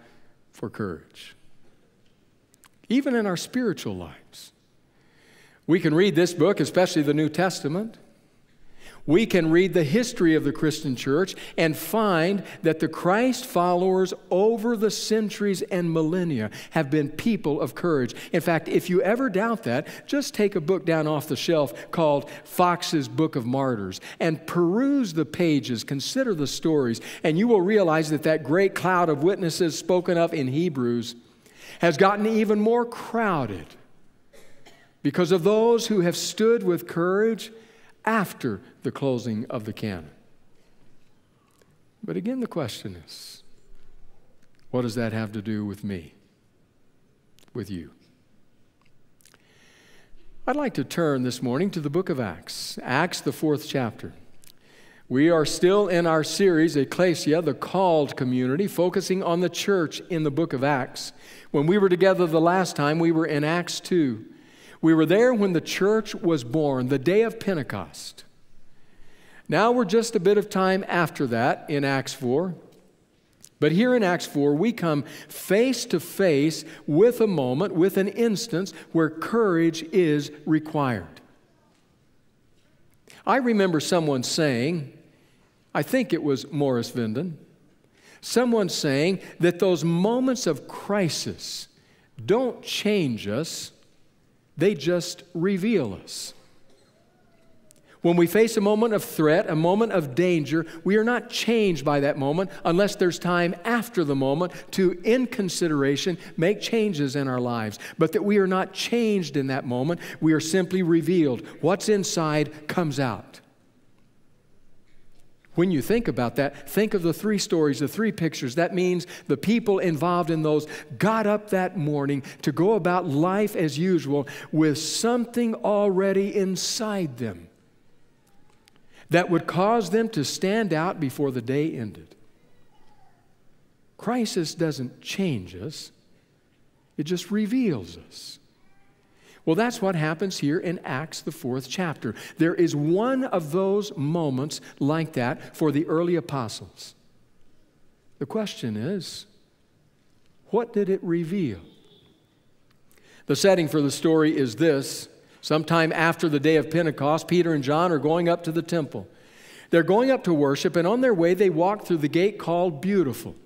for courage? Even in our spiritual lives. We can read this book, especially the New Testament, we can read the history of the Christian church and find that the Christ followers over the centuries and millennia have been people of courage. In fact, if you ever doubt that, just take a book down off the shelf called Fox's Book of Martyrs and peruse the pages, consider the stories, and you will realize that that great cloud of witnesses spoken of in Hebrews has gotten even more crowded because of those who have stood with courage after the closing of the canon. But again, the question is what does that have to do with me, with you? I'd like to turn this morning to the book of Acts, Acts, the fourth chapter. We are still in our series, Ecclesia, the called community, focusing on the church in the book of Acts. When we were together the last time, we were in Acts 2. We were there when the church was born, the day of Pentecost. Now we're just a bit of time after that in Acts 4. But here in Acts 4, we come face to face with a moment, with an instance where courage is required. I remember someone saying, I think it was Morris Venden, someone saying that those moments of crisis don't change us, they just reveal us. When we face a moment of threat, a moment of danger, we are not changed by that moment unless there's time after the moment to, in consideration, make changes in our lives. But that we are not changed in that moment, we are simply revealed. What's inside comes out. When you think about that, think of the three stories, the three pictures. That means the people involved in those got up that morning to go about life as usual with something already inside them that would cause them to stand out before the day ended. Crisis doesn't change us, it just reveals us. Well, that's what happens here in Acts, the fourth chapter. There is one of those moments like that for the early apostles. The question is, what did it reveal? The setting for the story is this Sometime after the day of Pentecost, Peter and John are going up to the temple. They're going up to worship, and on their way, they walk through the gate called Beautiful.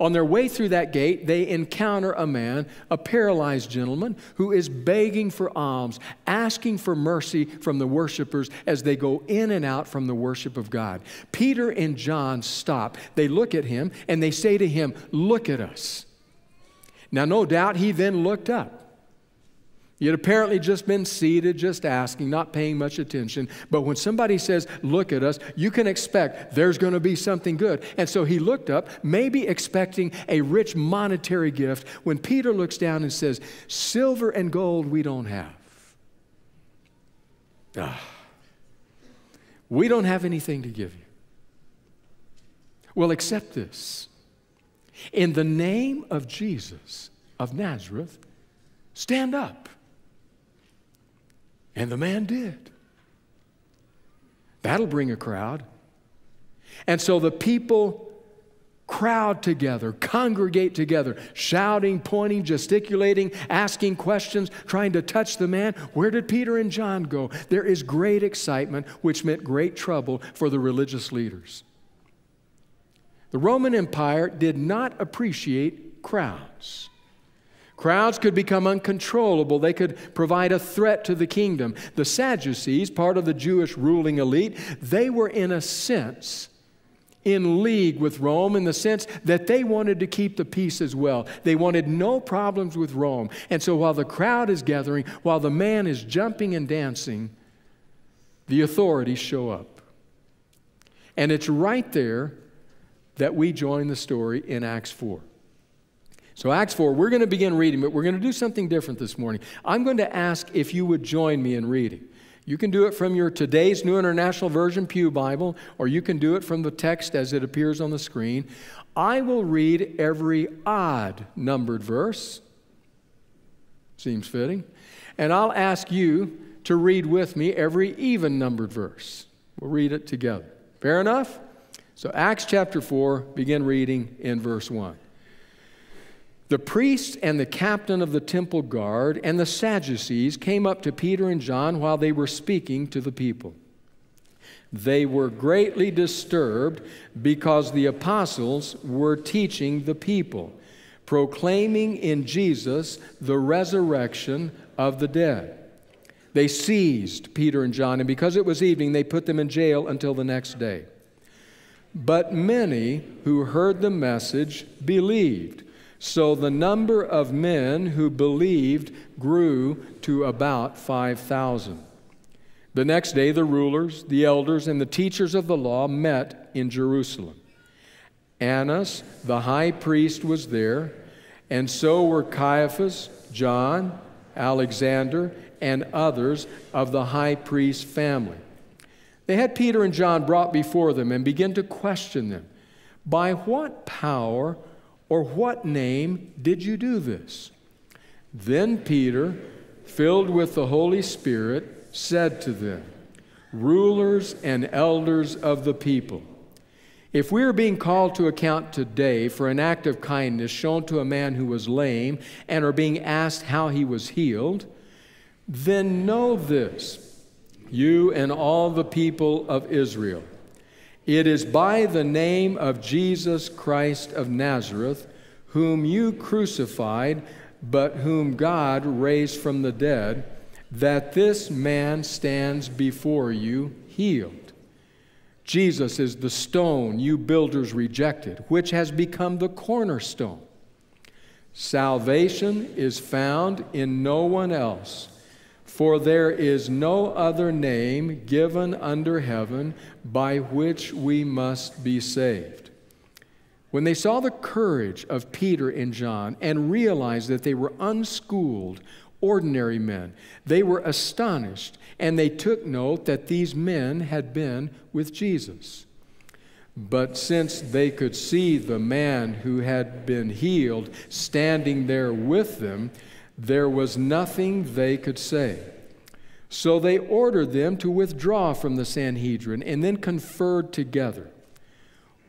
On their way through that gate, they encounter a man, a paralyzed gentleman, who is begging for alms, asking for mercy from the worshipers as they go in and out from the worship of God. Peter and John stop. They look at him and they say to him, Look at us. Now, no doubt he then looked up. Had apparently just been seated, just asking, not paying much attention. But when somebody says, Look at us, you can expect there's going to be something good. And so he looked up, maybe expecting a rich monetary gift, when Peter looks down and says, Silver and gold we don't have. Ah, we don't have anything to give you. Well, accept this. In the name of Jesus of Nazareth, stand up. And the man did. That'll bring a crowd. And so the people crowd together, congregate together, shouting, pointing, gesticulating, asking questions, trying to touch the man. Where did Peter and John go? There is great excitement, which meant great trouble for the religious leaders. The Roman Empire did not appreciate crowds. Crowds could become uncontrollable. They could provide a threat to the kingdom. The Sadducees, part of the Jewish ruling elite, they were in a sense in league with Rome in the sense that they wanted to keep the peace as well. They wanted no problems with Rome. And so while the crowd is gathering, while the man is jumping and dancing, the authorities show up. And it's right there that we join the story in Acts 4. So, Acts 4, we're going to begin reading, but we're going to do something different this morning. I'm going to ask if you would join me in reading. You can do it from your today's New International Version Pew Bible, or you can do it from the text as it appears on the screen. I will read every odd numbered verse. Seems fitting. And I'll ask you to read with me every even numbered verse. We'll read it together. Fair enough? So, Acts chapter 4, begin reading in verse 1. The priests and the captain of the temple guard and the Sadducees came up to Peter and John while they were speaking to the people. They were greatly disturbed because the apostles were teaching the people, proclaiming in Jesus the resurrection of the dead. They seized Peter and John, and because it was evening, they put them in jail until the next day. But many who heard the message believed. So the number of men who believed grew to about 5,000. The next day, the rulers, the elders, and the teachers of the law met in Jerusalem. Annas, the high priest, was there, and so were Caiaphas, John, Alexander, and others of the high priest's family. They had Peter and John brought before them and began to question them. By what power or what name did you do this? Then Peter, filled with the Holy Spirit, said to them, Rulers and elders of the people, If we are being called to account today for an act of kindness shown to a man who was lame and are being asked how he was healed, then know this, you and all the people of Israel. It is by the name of Jesus Christ of Nazareth, whom you crucified, but whom God raised from the dead, that this man stands before you healed. Jesus is the stone you builders rejected, which has become the cornerstone. Salvation is found in no one else, for there is no other name given under heaven by which we must be saved. When they saw the courage of Peter and John and realized that they were unschooled, ordinary men, they were astonished and they took note that these men had been with Jesus. But since they could see the man who had been healed standing there with them, there was nothing they could say. So they ordered them to withdraw from the Sanhedrin and then conferred together.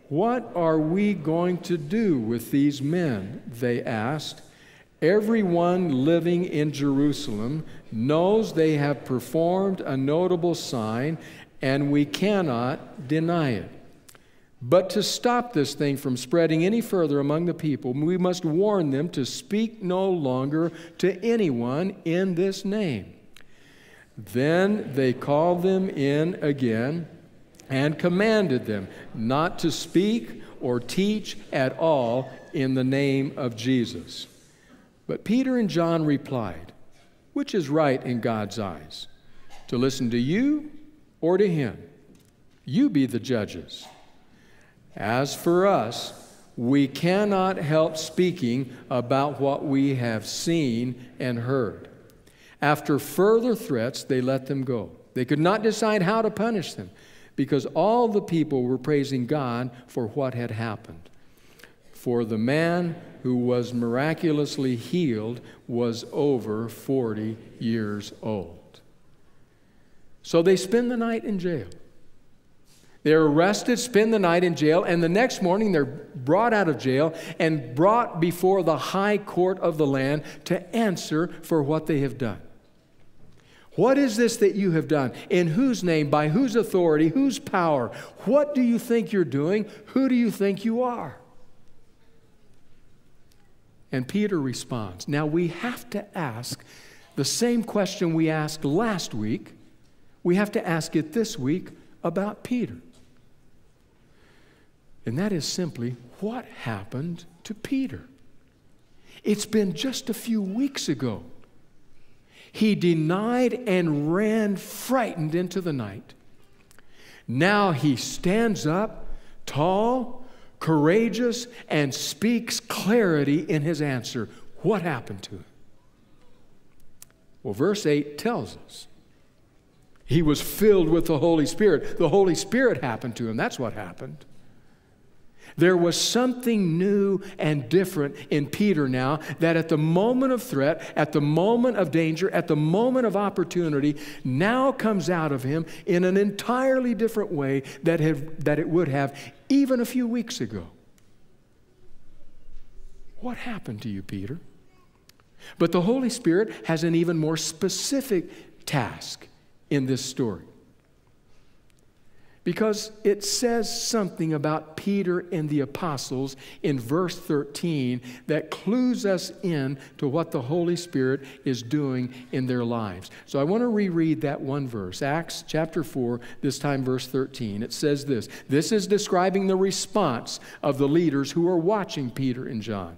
What are we going to do with these men? They asked. Everyone living in Jerusalem knows they have performed a notable sign, and we cannot deny it. But to stop this thing from spreading any further among the people, we must warn them to speak no longer to anyone in this name. Then they called them in again and commanded them not to speak or teach at all in the name of Jesus. But Peter and John replied, Which is right in God's eyes? To listen to you or to him? You be the judges. As for us, we cannot help speaking about what we have seen and heard. After further threats, they let them go. They could not decide how to punish them because all the people were praising God for what had happened. For the man who was miraculously healed was over 40 years old. So they spend the night in jail. They're arrested, spend the night in jail, and the next morning they're brought out of jail and brought before the high court of the land to answer for what they have done. What is this that you have done? In whose name? By whose authority? Whose power? What do you think you're doing? Who do you think you are? And Peter responds. Now we have to ask the same question we asked last week. We have to ask it this week about Peter. And that is simply what happened to Peter? It's been just a few weeks ago. He denied and ran frightened into the night. Now he stands up, tall, courageous, and speaks clarity in his answer. What happened to him? Well, verse 8 tells us he was filled with the Holy Spirit. The Holy Spirit happened to him. That's what happened. There was something new and different in Peter now that at the moment of threat, at the moment of danger, at the moment of opportunity, now comes out of him in an entirely different way that, have, that it would have even a few weeks ago. What happened to you, Peter? But the Holy Spirit has an even more specific task in this story because it says something about Peter and the apostles in verse 13 that clues us in to what the Holy Spirit is doing in their lives. So I want to reread that one verse, Acts chapter 4, this time verse 13. It says this This is describing the response of the leaders who are watching Peter and John.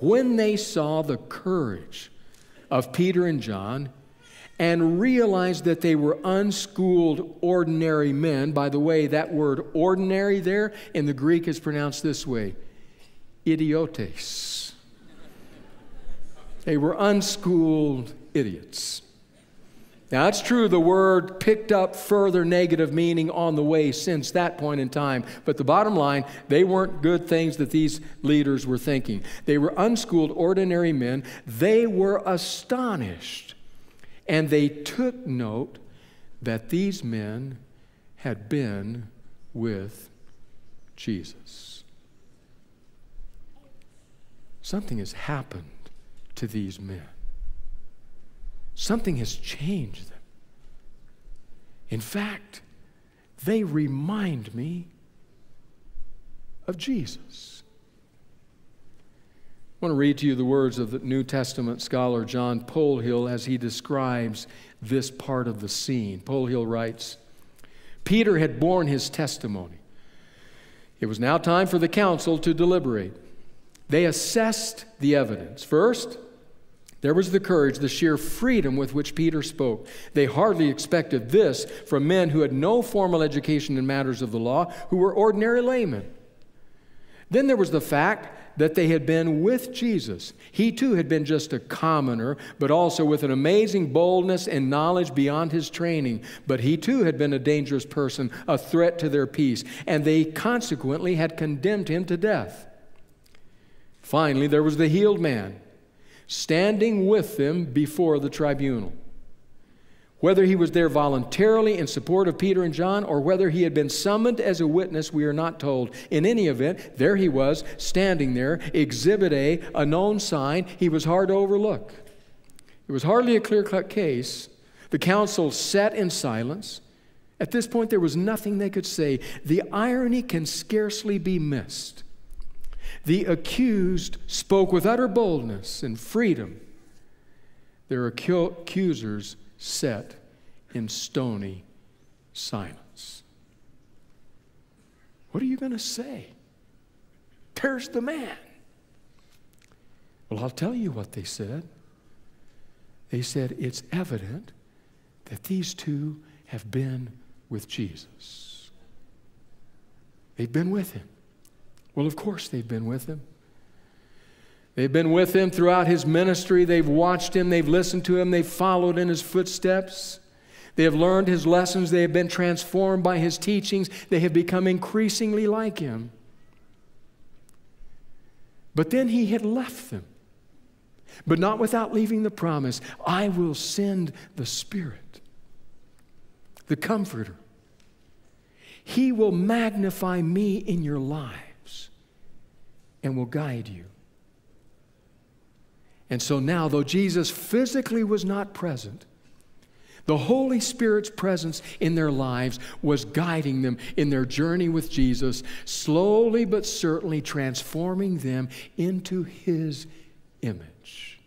When they saw the courage of Peter and John, and realized that they were unschooled, ordinary men. By the way, that word ordinary there in the Greek is pronounced this way idiotes. They were unschooled idiots. Now, it's true the word picked up further negative meaning on the way since that point in time, but the bottom line, they weren't good things that these leaders were thinking. They were unschooled, ordinary men. They were astonished and they took note that these men had been with Jesus. Something has happened to these men. Something has changed them. In fact, they remind me of Jesus. I want to read to you the words of the New Testament scholar John Polhill as he describes this part of the scene. Polhill writes Peter had borne his testimony. It was now time for the council to deliberate. They assessed the evidence. First, there was the courage, the sheer freedom with which Peter spoke. They hardly expected this from men who had no formal education in matters of the law, who were ordinary laymen. Then there was the fact that they had been with Jesus. He too had been just a commoner, but also with an amazing boldness and knowledge beyond his training. But he too had been a dangerous person, a threat to their peace, and they consequently had condemned him to death. Finally, there was the healed man standing with them before the tribunal. Whether he was there voluntarily in support of Peter and John or whether he had been summoned as a witness, we are not told. In any event, there he was, standing there, exhibit A, a known sign. He was hard to overlook. It was hardly a clear cut case. The council sat in silence. At this point, there was nothing they could say. The irony can scarcely be missed. The accused spoke with utter boldness and freedom. Their accusers set in stony silence. What are you going to say? There's the man. Well, I'll tell you what they said. They said, It's evident that these two have been with Jesus. They've been with him. Well, of course, they've been with him. They've been with him throughout his ministry. They've watched him. They've listened to him. They've followed in his footsteps. They have learned his lessons. They have been transformed by his teachings. They have become increasingly like him. But then he had left them, but not without leaving the promise I will send the Spirit, the Comforter. He will magnify me in your lives and will guide you. And so now, though Jesus physically was not present, the Holy Spirit's presence in their lives was guiding them in their journey with Jesus, slowly but certainly transforming them into His image.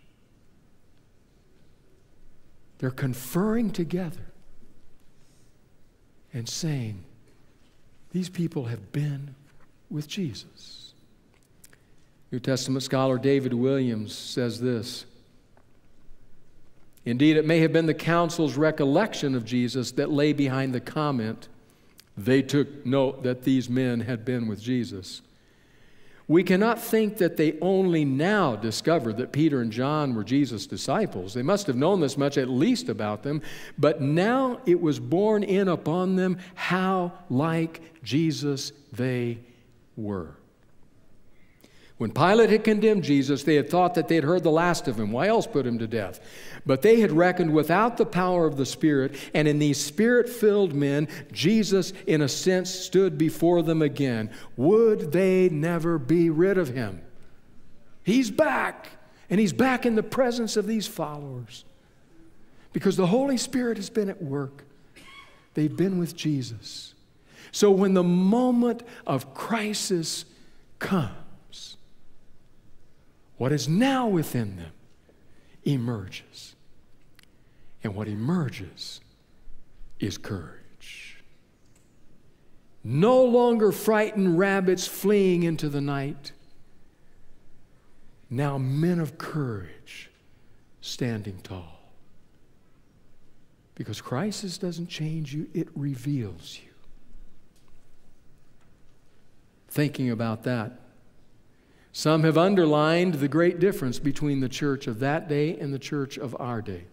They're conferring together and saying, These people have been with Jesus. New Testament scholar David Williams says this Indeed, it may have been the council's recollection of Jesus that lay behind the comment, they took note that these men had been with Jesus. We cannot think that they only now discovered that Peter and John were Jesus' disciples. They must have known this much at least about them, but now it was borne in upon them how like Jesus they were. When Pilate had condemned Jesus, they had thought that they had heard the last of him. Why else put him to death? But they had reckoned without the power of the Spirit, and in these spirit filled men, Jesus, in a sense, stood before them again. Would they never be rid of him? He's back, and he's back in the presence of these followers because the Holy Spirit has been at work. They've been with Jesus. So when the moment of crisis comes, what is now within them emerges. And what emerges is courage. No longer frightened rabbits fleeing into the night. Now, men of courage standing tall. Because crisis doesn't change you, it reveals you. Thinking about that, some have underlined the great difference between the church of that day and the church of our day.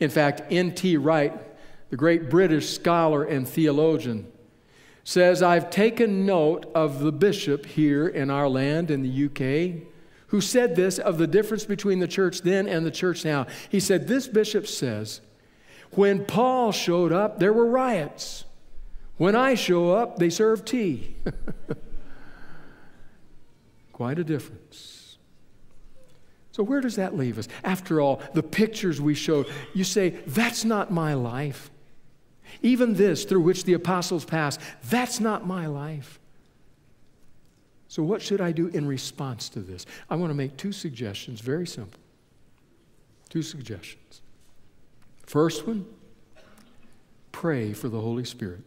In fact, N.T. Wright, the great British scholar and theologian, says, I've taken note of the bishop here in our land in the UK who said this of the difference between the church then and the church now. He said, This bishop says, when Paul showed up, there were riots. When I show up, they serve tea. Quite a difference. So, where does that leave us? After all, the pictures we showed, you say, that's not my life. Even this through which the apostles passed, that's not my life. So, what should I do in response to this? I want to make two suggestions, very simple. Two suggestions. First one, pray for the Holy Spirit.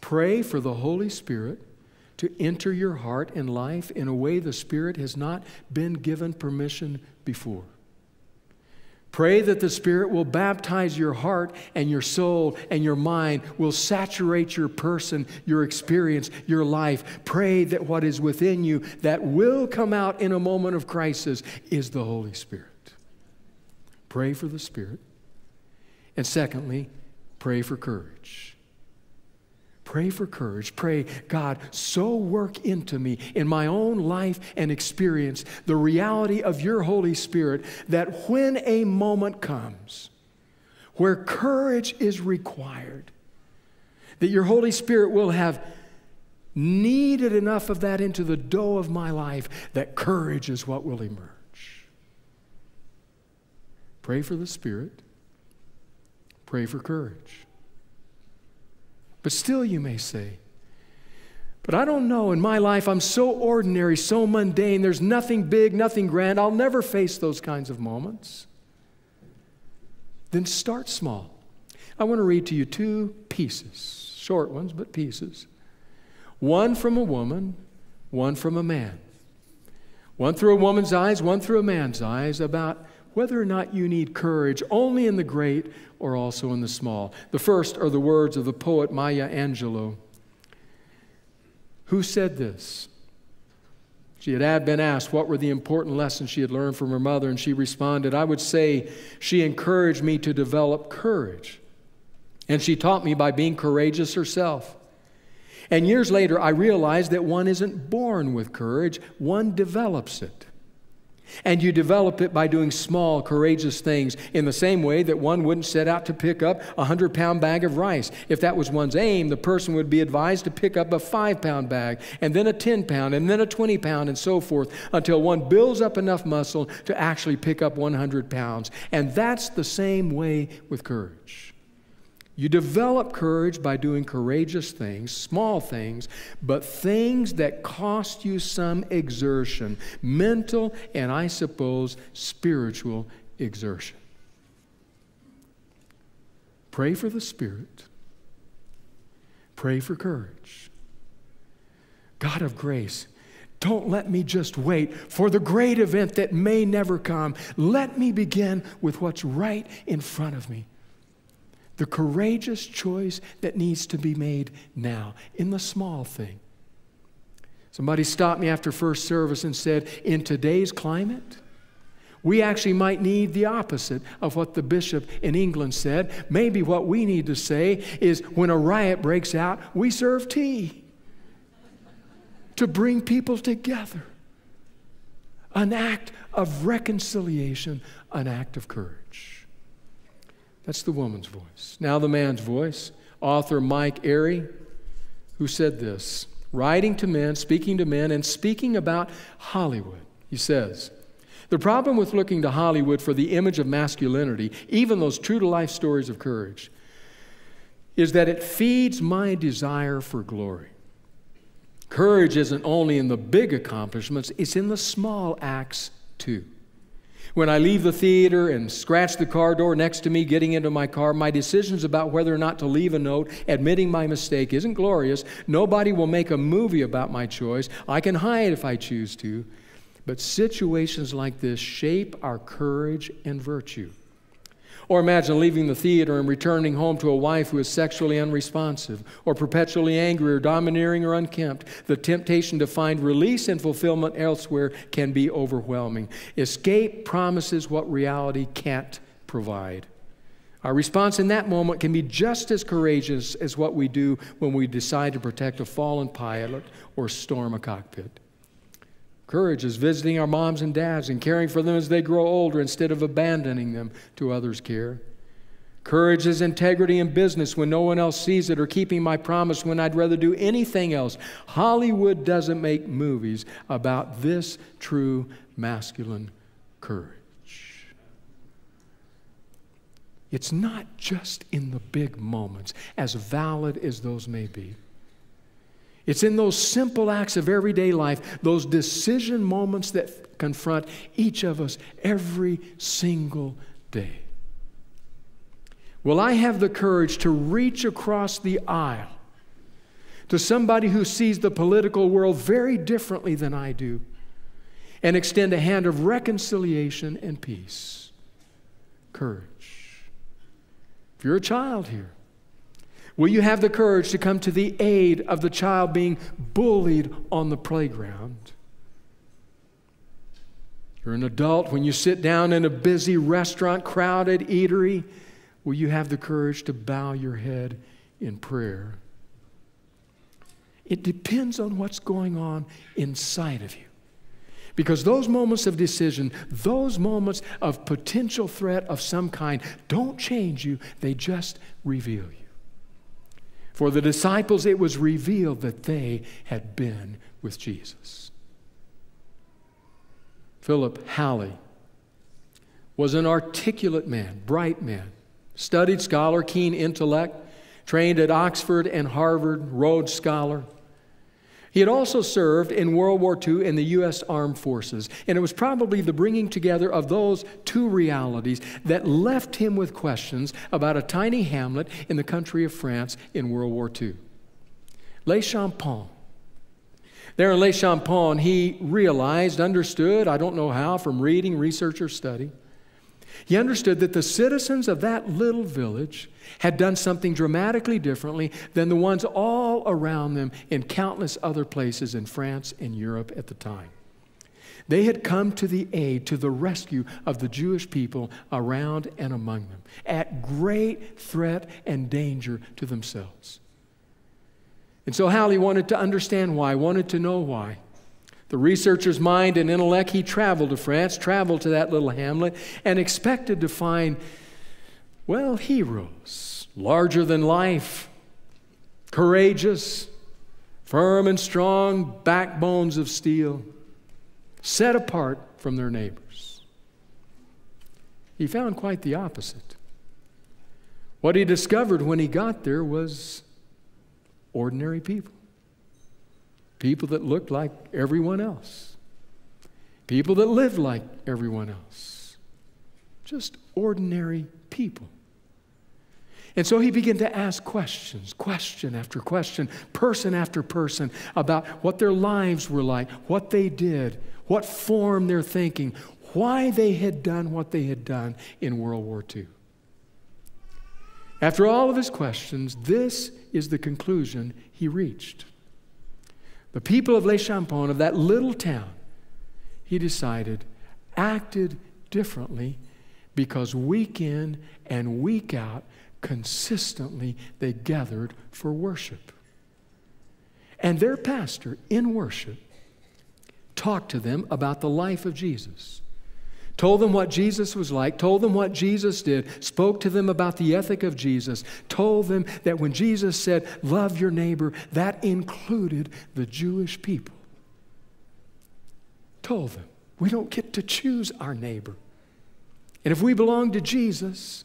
Pray for the Holy Spirit to enter your heart and life in a way the Spirit has not been given permission before. Pray that the Spirit will baptize your heart and your soul and your mind, will saturate your person, your experience, your life. Pray that what is within you that will come out in a moment of crisis is the Holy Spirit. Pray for the Spirit. And secondly, pray for courage. Pray for courage. Pray, God, so work into me in my own life and experience the reality of your Holy Spirit that when a moment comes where courage is required, that your Holy Spirit will have kneaded enough of that into the dough of my life that courage is what will emerge. Pray for the Spirit. Pray for courage. But still, you may say, but I don't know. In my life, I'm so ordinary, so mundane. There's nothing big, nothing grand. I'll never face those kinds of moments. Then start small. I want to read to you two pieces, short ones, but pieces. One from a woman, one from a man. One through a woman's eyes, one through a man's eyes, about whether or not you need courage only in the great or also in the small. The first are the words of the poet Maya Angelou, who said this. She had been asked what were the important lessons she had learned from her mother, and she responded, I would say she encouraged me to develop courage. And she taught me by being courageous herself. And years later, I realized that one isn't born with courage, one develops it. And you develop it by doing small, courageous things in the same way that one wouldn't set out to pick up a 100 pound bag of rice. If that was one's aim, the person would be advised to pick up a 5 pound bag, and then a 10 pound, and then a 20 pound, and so forth, until one builds up enough muscle to actually pick up 100 pounds. And that's the same way with courage. You develop courage by doing courageous things, small things, but things that cost you some exertion, mental and I suppose spiritual exertion. Pray for the Spirit. Pray for courage. God of grace, don't let me just wait for the great event that may never come. Let me begin with what's right in front of me the courageous choice that needs to be made now in the small thing. Somebody stopped me after first service and said, In today's climate, we actually might need the opposite of what the bishop in England said. Maybe what we need to say is when a riot breaks out, we serve tea to bring people together. An act of reconciliation, an act of courage. That's the woman's voice. Now, the man's voice. Author Mike Erre, who said this writing to men, speaking to men, and speaking about Hollywood. He says, The problem with looking to Hollywood for the image of masculinity, even those true to life stories of courage, is that it feeds my desire for glory. Courage isn't only in the big accomplishments, it's in the small acts too. When I leave the theater and scratch the car door next to me getting into my car, my decisions about whether or not to leave a note admitting my mistake isn't glorious. Nobody will make a movie about my choice. I can hide if I choose to. But situations like this shape our courage and virtue. Or imagine leaving the theater and returning home to a wife who is sexually unresponsive, or perpetually angry, or domineering, or unkempt. The temptation to find release and fulfillment elsewhere can be overwhelming. Escape promises what reality can't provide. Our response in that moment can be just as courageous as what we do when we decide to protect a fallen pilot or storm a cockpit. Courage is visiting our moms and dads and caring for them as they grow older instead of abandoning them to others' care. Courage is integrity in business when no one else sees it, or keeping my promise when I'd rather do anything else. Hollywood doesn't make movies about this true masculine courage. It's not just in the big moments, as valid as those may be. It's in those simple acts of everyday life, those decision moments that confront each of us every single day. Will I have the courage to reach across the aisle to somebody who sees the political world very differently than I do and extend a hand of reconciliation and peace? Courage. If you're a child here, will you have the courage to come to the aid of the child being bullied on the playground? You're an adult when you sit down in a busy restaurant, crowded eatery Will you have the courage to bow your head in prayer? It depends on what's going on inside of you. Because those moments of decision, those moments of potential threat of some kind, don't change you, they just reveal you. For the disciples, it was revealed that they had been with Jesus. Philip Hallie was an articulate man, bright man studied scholar, keen intellect, trained at Oxford and Harvard, Rhodes Scholar. He had also served in World War II in the U.S. Armed Forces, and it was probably the bringing together of those two realities that left him with questions about a tiny hamlet in the country of France in World War II. Le Chambon. There in Le Chambon, he realized, understood, I don't know how, from reading, research, or study, he understood that the citizens of that little village had done something dramatically differently than the ones all around them in countless other places in France and Europe at the time. They had come to the aid, to the rescue of the Jewish people around and among them, at great threat and danger to themselves. And so Hallie wanted to understand why, wanted to know why. The researcher's mind and intellect, he traveled to France, traveled to that little hamlet, and expected to find, well, heroes, larger than life, courageous, firm and strong, backbones of steel, set apart from their neighbors. He found quite the opposite. What he discovered when he got there was ordinary people. People that looked like everyone else. People that lived like everyone else. Just ordinary people. And so he began to ask questions, question after question, person after person, about what their lives were like, what they did, what form their thinking, why they had done what they had done in World War II. After all of his questions, this is the conclusion he reached. The people of Le Chambon, of that little town, he decided, acted differently because week in and week out, consistently, they gathered for worship. And their pastor in worship talked to them about the life of Jesus told them what Jesus was like, told them what Jesus did, spoke to them about the ethic of Jesus, told them that when Jesus said, Love your neighbor, that included the Jewish people. Told them, we don't get to choose our neighbor. And if we belong to Jesus,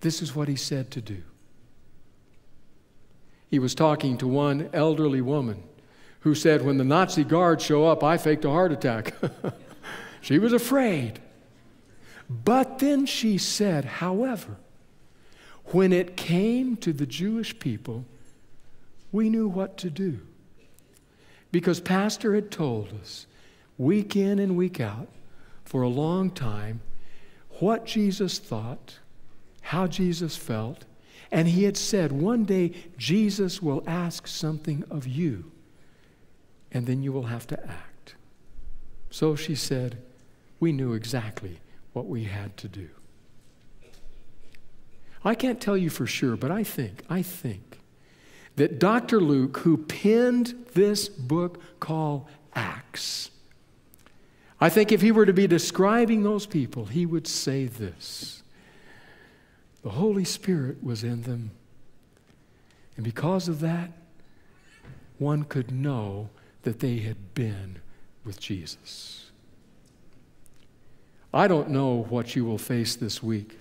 this is what he said to do. He was talking to one elderly woman who said, When the Nazi guards show up, I faked a heart attack. She was afraid. But then she said, however, when it came to the Jewish people, we knew what to do. Because Pastor had told us week in and week out for a long time what Jesus thought, how Jesus felt, and he had said, one day Jesus will ask something of you, and then you will have to act. So she said, we knew exactly what we had to do. I can't tell you for sure, but I think, I think that Dr. Luke, who penned this book called Acts, I think if he were to be describing those people, he would say this The Holy Spirit was in them. And because of that, one could know that they had been with Jesus. I don't know what you will face this week.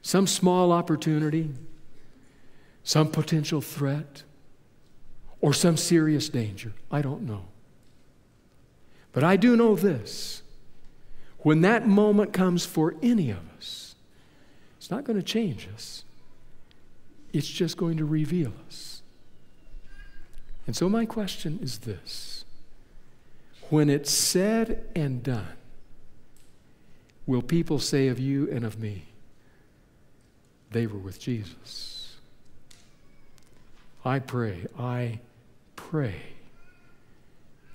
Some small opportunity, some potential threat, or some serious danger. I don't know. But I do know this when that moment comes for any of us, it's not going to change us, it's just going to reveal us. And so, my question is this When it's said and done, will people say of you and of me, they were with Jesus? I pray, I pray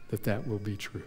that that will be true.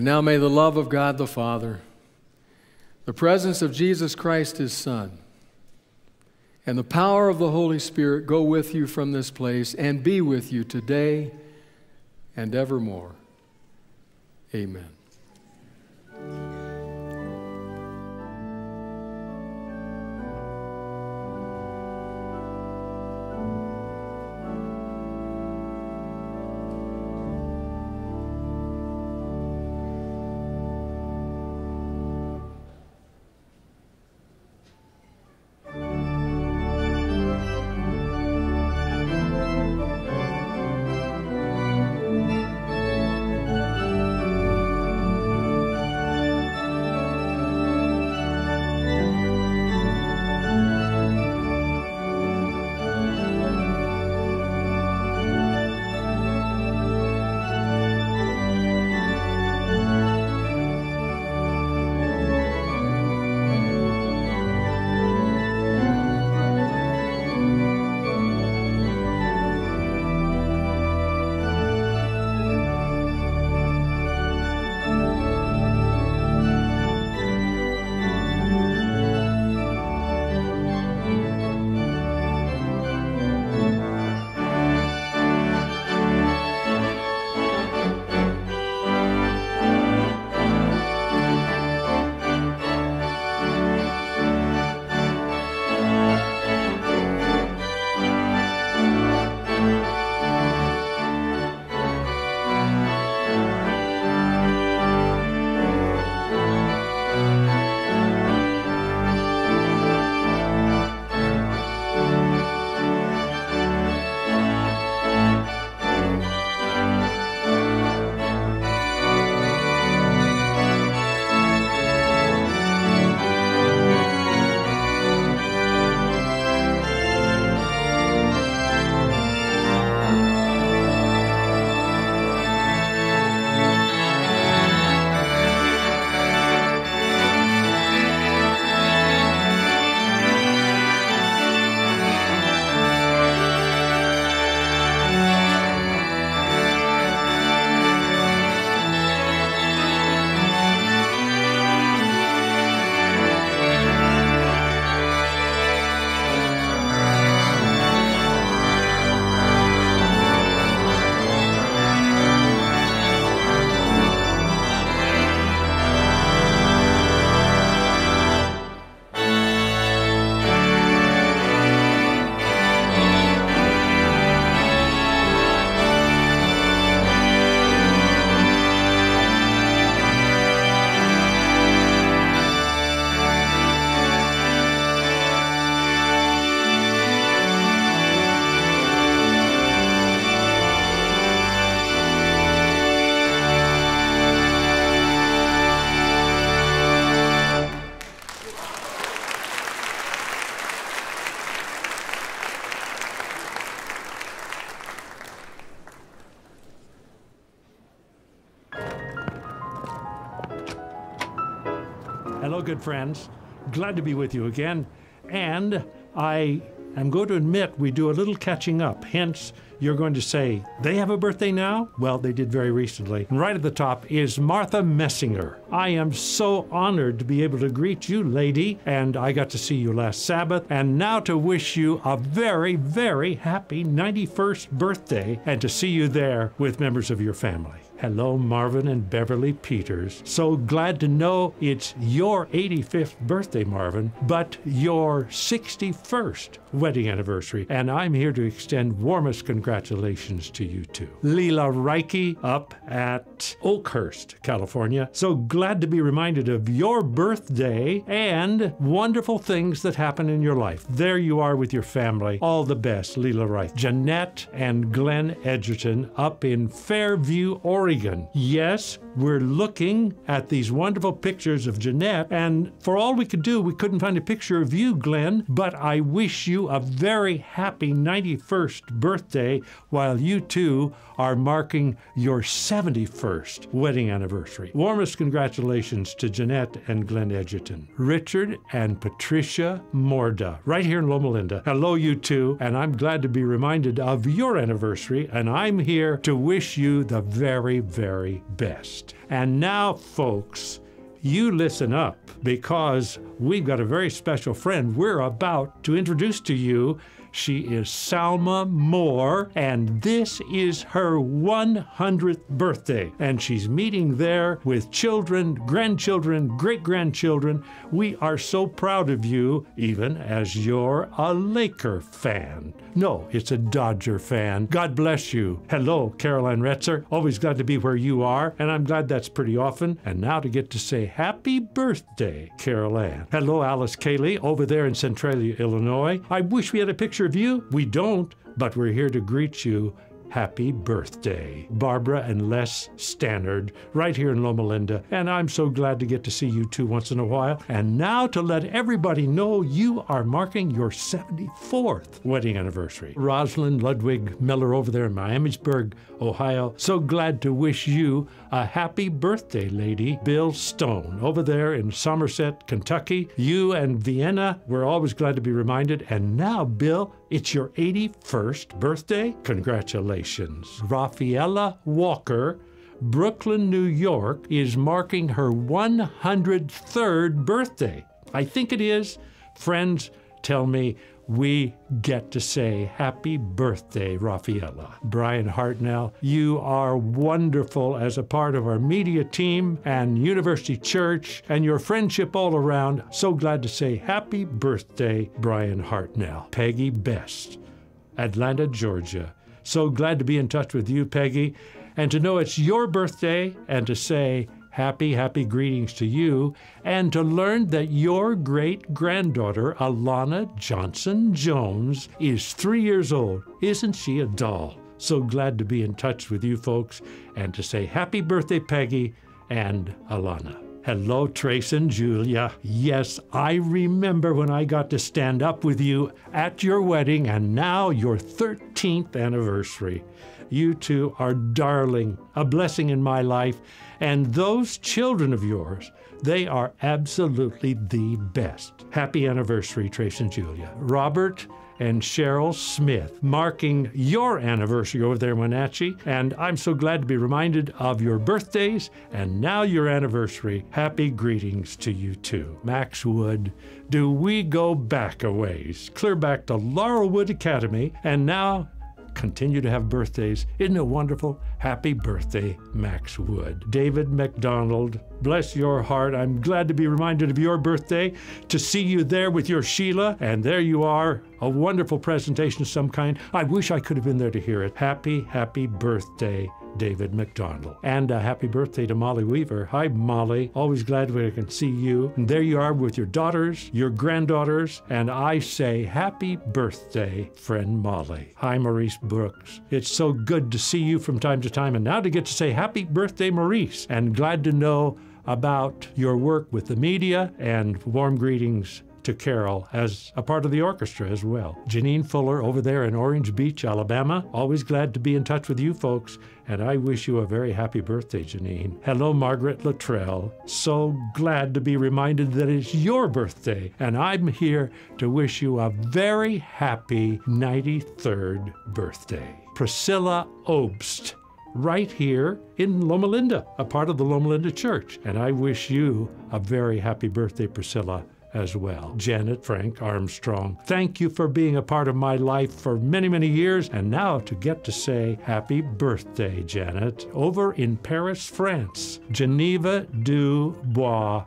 And now may the love of God the Father, the presence of Jesus Christ, his Son, and the power of the Holy Spirit go with you from this place and be with you today and evermore. Amen. Friends. Glad to be with you again. And I am going to admit we do a little catching up. Hence, you're going to say, they have a birthday now? Well, they did very recently. And right at the top is Martha Messinger. I am so honored to be able to greet you, lady, and I got to see you last Sabbath, and now to wish you a very, very happy 91st birthday and to see you there with members of your family. Hello, Marvin and Beverly Peters. So glad to know it's your 85th birthday, Marvin, but your 61st wedding anniversary. And I'm here to extend warmest congratulations to you two. Leela Reike up at Oakhurst, California. So glad to be reminded of your birthday and wonderful things that happen in your life. There you are with your family. All the best, Leela Reich. Jeanette and Glenn Edgerton up in Fairview, Oregon. Yes, we're looking at these wonderful pictures of Jeanette, and for all we could do, we couldn't find a picture of you, Glenn, but I wish you a very happy 91st birthday while you two are marking your 71st wedding anniversary. Warmest congratulations to Jeanette and Glenn Edgerton. Richard and Patricia Morda, right here in Loma Linda. Hello, you two, and I'm glad to be reminded of your anniversary, and I'm here to wish you the very, very best. And now, folks, you listen up because we've got a very special friend we're about to introduce to you. She is Salma Moore, and this is her 100th birthday. And she's meeting there with children, grandchildren, great grandchildren. We are so proud of you, even as you're a Laker fan. No, it's a Dodger fan. God bless you. Hello, Caroline Retzer. Always glad to be where you are, and I'm glad that's pretty often. And now to get to say happy birthday, Carol Ann. Hello, Alice Cayley, over there in Centralia, Illinois. I wish we had a picture of you. We don't, but we're here to greet you. Happy birthday, Barbara and Les Stannard, right here in Loma Linda. And I'm so glad to get to see you two once in a while. And now to let everybody know you are marking your 74th wedding anniversary. Rosalind Ludwig Miller over there in Miamisburg, Ohio. So glad to wish you a happy birthday, lady. Bill Stone over there in Somerset, Kentucky. You and Vienna, we're always glad to be reminded. And now, Bill, it's your 81st birthday. Congratulations. Rafaela Walker, Brooklyn, New York, is marking her 103rd birthday. I think it is. Friends tell me we get to say happy birthday, Rafaela. Brian Hartnell, you are wonderful as a part of our media team and University Church and your friendship all around. So glad to say happy birthday, Brian Hartnell. Peggy Best, Atlanta, Georgia. So glad to be in touch with you, Peggy, and to know it's your birthday and to say happy, happy greetings to you, and to learn that your great granddaughter, Alana Johnson Jones, is three years old. Isn't she a doll? So glad to be in touch with you folks and to say happy birthday, Peggy and Alana. Hello, Trace and Julia. Yes, I remember when I got to stand up with you at your wedding and now your 13th anniversary. You two are darling, a blessing in my life, and those children of yours, they are absolutely the best. Happy anniversary, Trace and Julia. Robert and Cheryl Smith, marking your anniversary over there Wenatchee. And I'm so glad to be reminded of your birthdays and now your anniversary. Happy greetings to you too. Max Wood, do we go back a ways? Clear back to Laurelwood Academy, and now continue to have birthdays. Isn't it wonderful? Happy birthday, Max Wood. David McDonald, bless your heart. I'm glad to be reminded of your birthday, to see you there with your Sheila, and there you are, a wonderful presentation of some kind. I wish I could have been there to hear it. Happy, happy birthday, David McDonald. And a happy birthday to Molly Weaver. Hi, Molly. Always glad when I can see you. And there you are with your daughters, your granddaughters, and I say happy birthday, friend Molly. Hi, Maurice Brooks. It's so good to see you from time to time, and now to get to say happy birthday, Maurice. And glad to know about your work with the media and warm greetings to Carol as a part of the orchestra as well. Janine Fuller over there in Orange Beach, Alabama. Always glad to be in touch with you folks, and I wish you a very happy birthday, Janine. Hello, Margaret Luttrell. So glad to be reminded that it's your birthday, and I'm here to wish you a very happy 93rd birthday. Priscilla Obst right here in Loma Linda, a part of the Loma Linda Church. And I wish you a very happy birthday, Priscilla as well. Janet Frank Armstrong, thank you for being a part of my life for many, many years, and now to get to say happy birthday, Janet, over in Paris, France. Geneva du Bois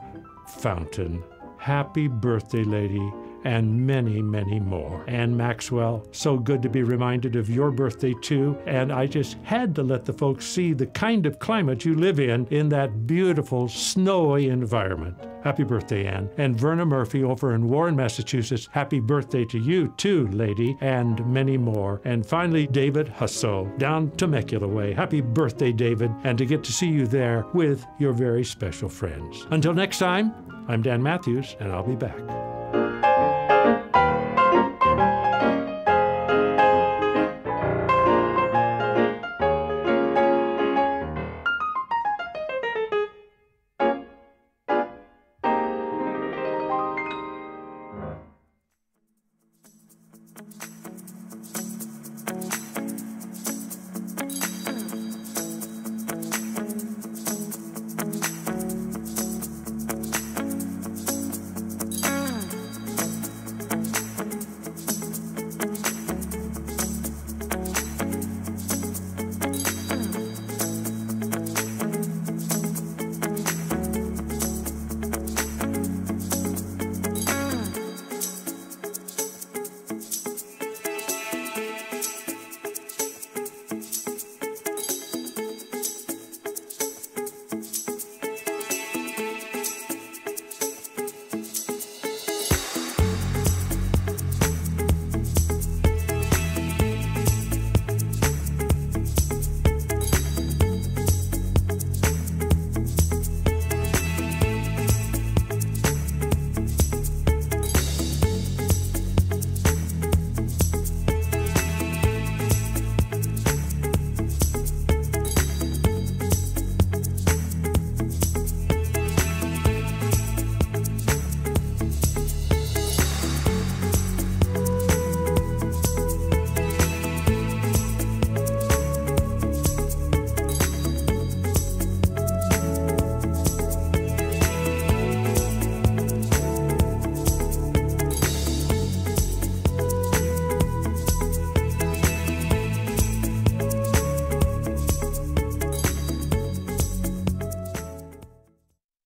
Fountain. Happy birthday, lady and many, many more. Ann Maxwell, so good to be reminded of your birthday too. And I just had to let the folks see the kind of climate you live in in that beautiful, snowy environment. Happy birthday, Ann. And Verna Murphy over in Warren, Massachusetts, happy birthday to you too, lady, and many more. And finally, David Husso down Temecula Way. Happy birthday, David, and to get to see you there with your very special friends. Until next time, I'm Dan Matthews, and I'll be back.